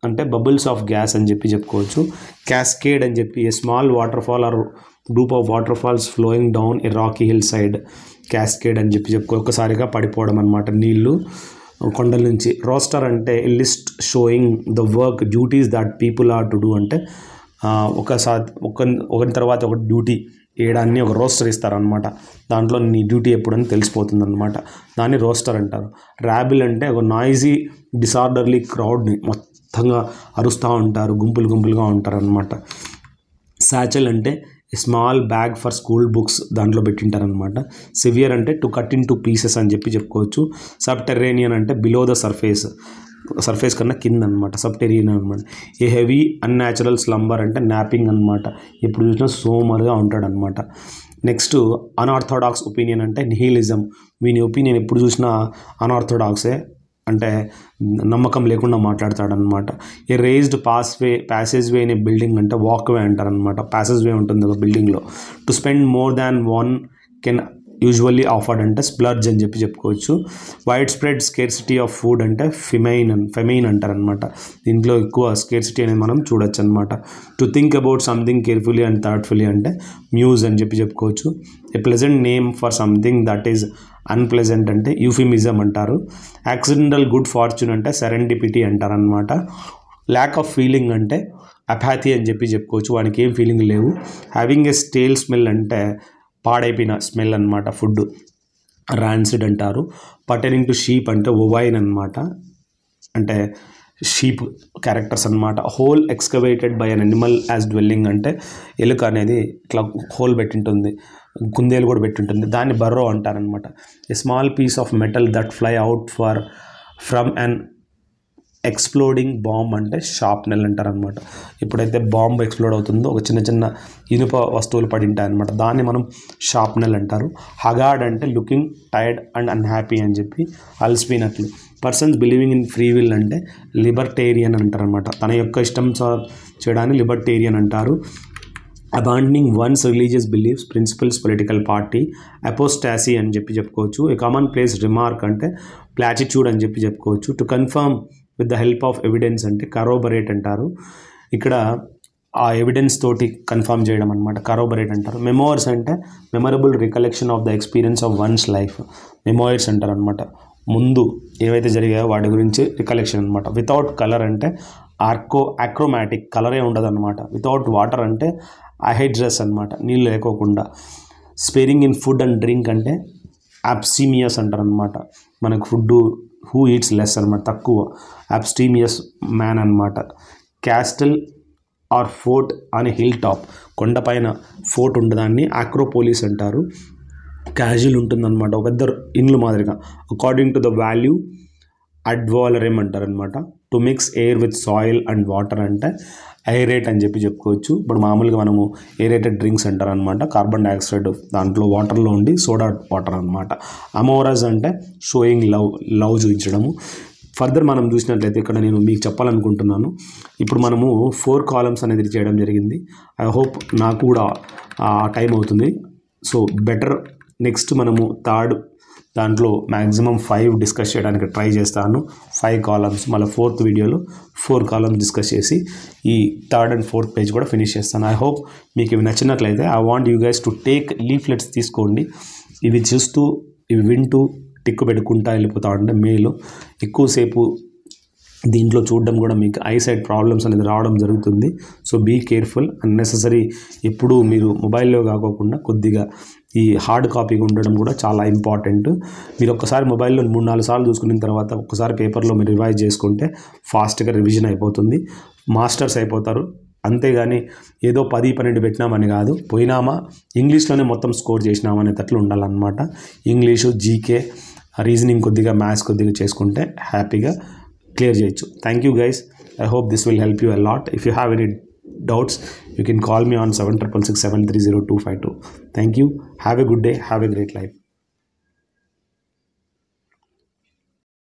అంటే బబుల్స్ ఆఫ్ గ్యాస్ అని చెప్పి చెప్పుకోవచ్చు. క్యాస్కేడ్ అని చెప్పి a small waterfall or group of waterfalls flowing down a rocky hillside cascade అని చెప్పి చెప్పుకో ఒక్కసారిగా పడిపోవడం అనమాట నీళ్ళు కొండల నుంచి రోస్టర్ అంటే list showing the work duties that people are to do అంటే ఒకసారి ఒక ఒకరి తర్వాత ఒక డ్యూటీ ఏడాన్ని ఒక రోస్టర్ ఇస్తారనమాట దాంట్లో నీ డ్యూటీ ఎప్పుడని తెలిసిపోతుంది అనమాట దాన్ని రోస్టర్ అంటారు. ర్యాబిల్ అంటే ఒక నాయిజీ డిసార్డర్లీ క్రౌడ్ని మొత్తంగా అరుస్తూ ఉంటారు. గుంపులు గుంపులుగా ఉంటారు అనమాట సాచల్ అంటే small bag for school books దాంట్లో పెట్టింటారనమాట సివియర్ అంటే to cut in to pieces అని చెప్పి చెప్పుకోవచ్చు. సబ్ టెర్రేనియన్ అంటే బిలో ద సర్ఫేస్. సర్ఫేస్ కన్నా కింద అనమాట సబ్టెరియన్ అనమాట ఏ హెవీ అన్యాచురల్ స్లంబర్ అంటే నాపింగ్ అనమాట ఎప్పుడు చూసినా సోమర్గా ఉంటాడనమాట నెక్స్ట్ అనార్థోడాక్స్ ఒపీనియన్ అంటే నిహిలిజం వీని ఒపీనియన్ ఎప్పుడు చూసినా అనార్థోడాక్సే అంటే నమ్మకం లేకుండా మాట్లాడతాడనమాట a raised pass way passageway అనే బిల్డింగ్ అంటే వాక్వే అంటారనమాట ప్యాసేజ్ వే ఉంటుంది ఒక బిల్డింగ్లో to spend more than one can usually afford అంటే స్ప్లర్జ్ అని చెప్పి చెప్పుకోవచ్చు. Widespread scarcity of food అంటే ఫిమైన్ అన్ ఫెమైన్ అంటారనమాట దీంట్లో ఎక్కువ స్కేర్సిటీ అనేది మనం చూడొచ్చు అనమాట to think about something carefully and thoughtfully అంటే మ్యూజ్ అని చెప్పి చెప్పుకోవచ్చు. A pleasant name for something that is unpleasant అంటే యూఫిమిజం అంటారు. యాక్సిడెంటల్ గుడ్ ఫార్చ్యూన్ అంటే సెరెండిపిటీ అంటారనమాట ల్యాక్ ఆఫ్ ఫీలింగ్ అంటే అపాథీ అని చెప్పి చెప్పుకోవచ్చు. వానికి ఏం ఫీలింగ్ లేవు. హ్యావింగ్ ఏ స్టేల్ స్మెల్ అంటే పాడైపోయిన స్మెల్ అనమాట ఫుడ్. రాన్సిడ్ అంటారు. పటనింగ్ టు షీప్ అంటే ఒవైన్ అనమాట అంటే షీప్ క్యారెక్టర్స్ అనమాట hole excavated by an animal as dwelling అంటే ఎలుక అనేది ఇట్లా హోల్ పెట్టింటుంది కుందేలు కూడా పెట్టింటుంది. దాన్ని బర్రో అంటారనమాట a small piece of metal that fly out for from an exploding bomb అంటే షార్ప్నెల్ అంటారనమాట. ఎప్పుడైతే బాంబ్ ఎక్స్ప్లోడ్ అవుతుందో ఒక చిన్న చిన్న ఇనుప వస్తువులు పడి ఉంటాయనమాట దాన్ని మనం షార్ప్నెల్ అంటారు. హగాడ్ అంటే లుకింగ్ టైర్డ్ అండ్ అన్హ్యాపీ అని చెప్పి అలసిపోయినట్లు. Persons believing in free will అంటే లిబర్టేరియన్ అంటారనమాట. తన యొక్క ఇష్టం స- చేయడాన్ని లిబర్టేరియన్ అంటారు. Abandoning one's religious beliefs principles political party apostasy అని చెప్పి చెప్పుకోవచ్చు. ఏ కామన్ ప్లేస్ రిమార్క్ అంటే ప్లాటిట్యూడ్ అని చెప్పి చెప్పుకోవచ్చు. To confirm with the help of evidence అంటే కరోబరేట్ అంటారు. ఇక్కడ ఆ ఎవిడెన్స్ తోటి కన్ఫర్మ్ చేయడం అనమాట కరోబరేట్ అంటారు. మెమోర్స్ అంటే memorable recollection of the experience of one's life. Memoirs అంటారు అనమాట ముందు ఏవైతే జరిగాయో వాటి గురించి రికలెక్షన్ అనమాట వితౌట్ కలర్ అంటే ఆర్కో ఆక్రోమాటిక్ కలరే ఉండదు అనమాట వితౌట్ వాటర్ అంటే అహైడ్రస్ అనమాట నీళ్ళు లేకోకుండా. Sparing in food and drink అంటే అప్సీమియస్ అంటారు అనమాట మనకు ఫుడ్ హూ ఈట్స్ లెస్ అనమాట తక్కువ. అబ్స్టీమియస్ మ్యాన్ అనమాట క్యాస్టల్ ఆర్ ఫోర్ట్ అనే హిల్ టాప్ కొండపైన ఫోర్ట్ ఉండదాన్ని ఆక్రోపోలిస్ అంటారు. క్యాజువల్ ఉంటుందన్నమాట. ఒక పెద్ద ఇండ్లు మాదిరిగా. According to the value ad valorem అంటారనమాట to mix air with soil and water అంటే హై రేట్ అని చెప్పి చెప్పుకోవచ్చు. ఇప్పుడు మామూలుగా మనము ఏరేటెడ్ డ్రింక్స్ అంటారనమాట కార్బన్ డైఆక్సైడ్ దాంట్లో వాటర్లో ఉండి సోడా వాటర్ అనమాట అమోరాజ్ అంటే షోయింగ్ లవ్ లవ్ చూపించడము. ఫర్దర్ మనం చూసినట్లయితే ఇక్కడ నేను మీకు చెప్పాలనుకుంటున్నాను. ఇప్పుడు మనము ఫోర్ కాలమ్స్ అనేది చేయడం జరిగింది. ఐ హోప్ నాకు కూడా ఆ టైం అవుతుంది. సో బెటర్ నెక్స్ట్ మనము థర్డ్ దాంట్లో మ్యాక్సిమం ఫైవ్ డిస్కస్ చేయడానికి ట్రై చేస్తాను. ఫైవ్ కాలమ్స్ మళ్ళీ ఫోర్త్ వీడియోలో ఫోర్ కాలమ్స్ డిస్కస్ చేసి ఈ థర్డ్ అండ్ ఫోర్త్ పేజ్ కూడా ఫినిష్ చేస్తాను. ఐ హోప్ మీకు ఇవి నచ్చినట్లయితే I want you guys to take leaflets తీసుకోండి. ఇవి చూస్తూ ఇవి వింటూ టిక్కు పెట్టుకుంటా వెళ్ళిపోతా ఉంటే మేలు. ఎక్కువసేపు దీంట్లో చూడడం కూడా మీకు ఐసైట్ ప్రాబ్లమ్స్ అనేది రావడం జరుగుతుంది. సో బీ కేర్ఫుల్ అన్నెసెసరీ ఎప్పుడూ మీరు మొబైల్లో కాకోకుండా కొద్దిగా ఈ హార్డ్ కాపీగా ఉండడం కూడా చాలా ఇంపార్టెంట్ మీరు ఒక్కసారి మొబైల్లో మూడు నాలుగు సార్లు చూసుకున్న తర్వాత ఒక్కసారి పేపర్లో మీరు రివైజ్ చేసుకుంటే ఫాస్ట్గా రివిజన్ అయిపోతుంది. మాస్టర్స్ అయిపోతారు. అంతేగాని ఏదో పది పన్నెండు పెట్టినామని కాదు. పోయినామా? ఇంగ్లీష్లోనే మొత్తం స్కోర్ చేసినామా అనేటట్లు ఉండాలన్నమాట. ఇంగ్లీషు జీకే రీజనింగ్ కొద్దిగా మ్యాథ్స్ కొద్దిగా చేసుకుంటే హ్యాపీగా క్లియర్ చేయొచ్చు. Thank you guys I hope this will help you a lot if you have any doubts you can call me on 7667 30252 thank you. Have a good day. Have a great life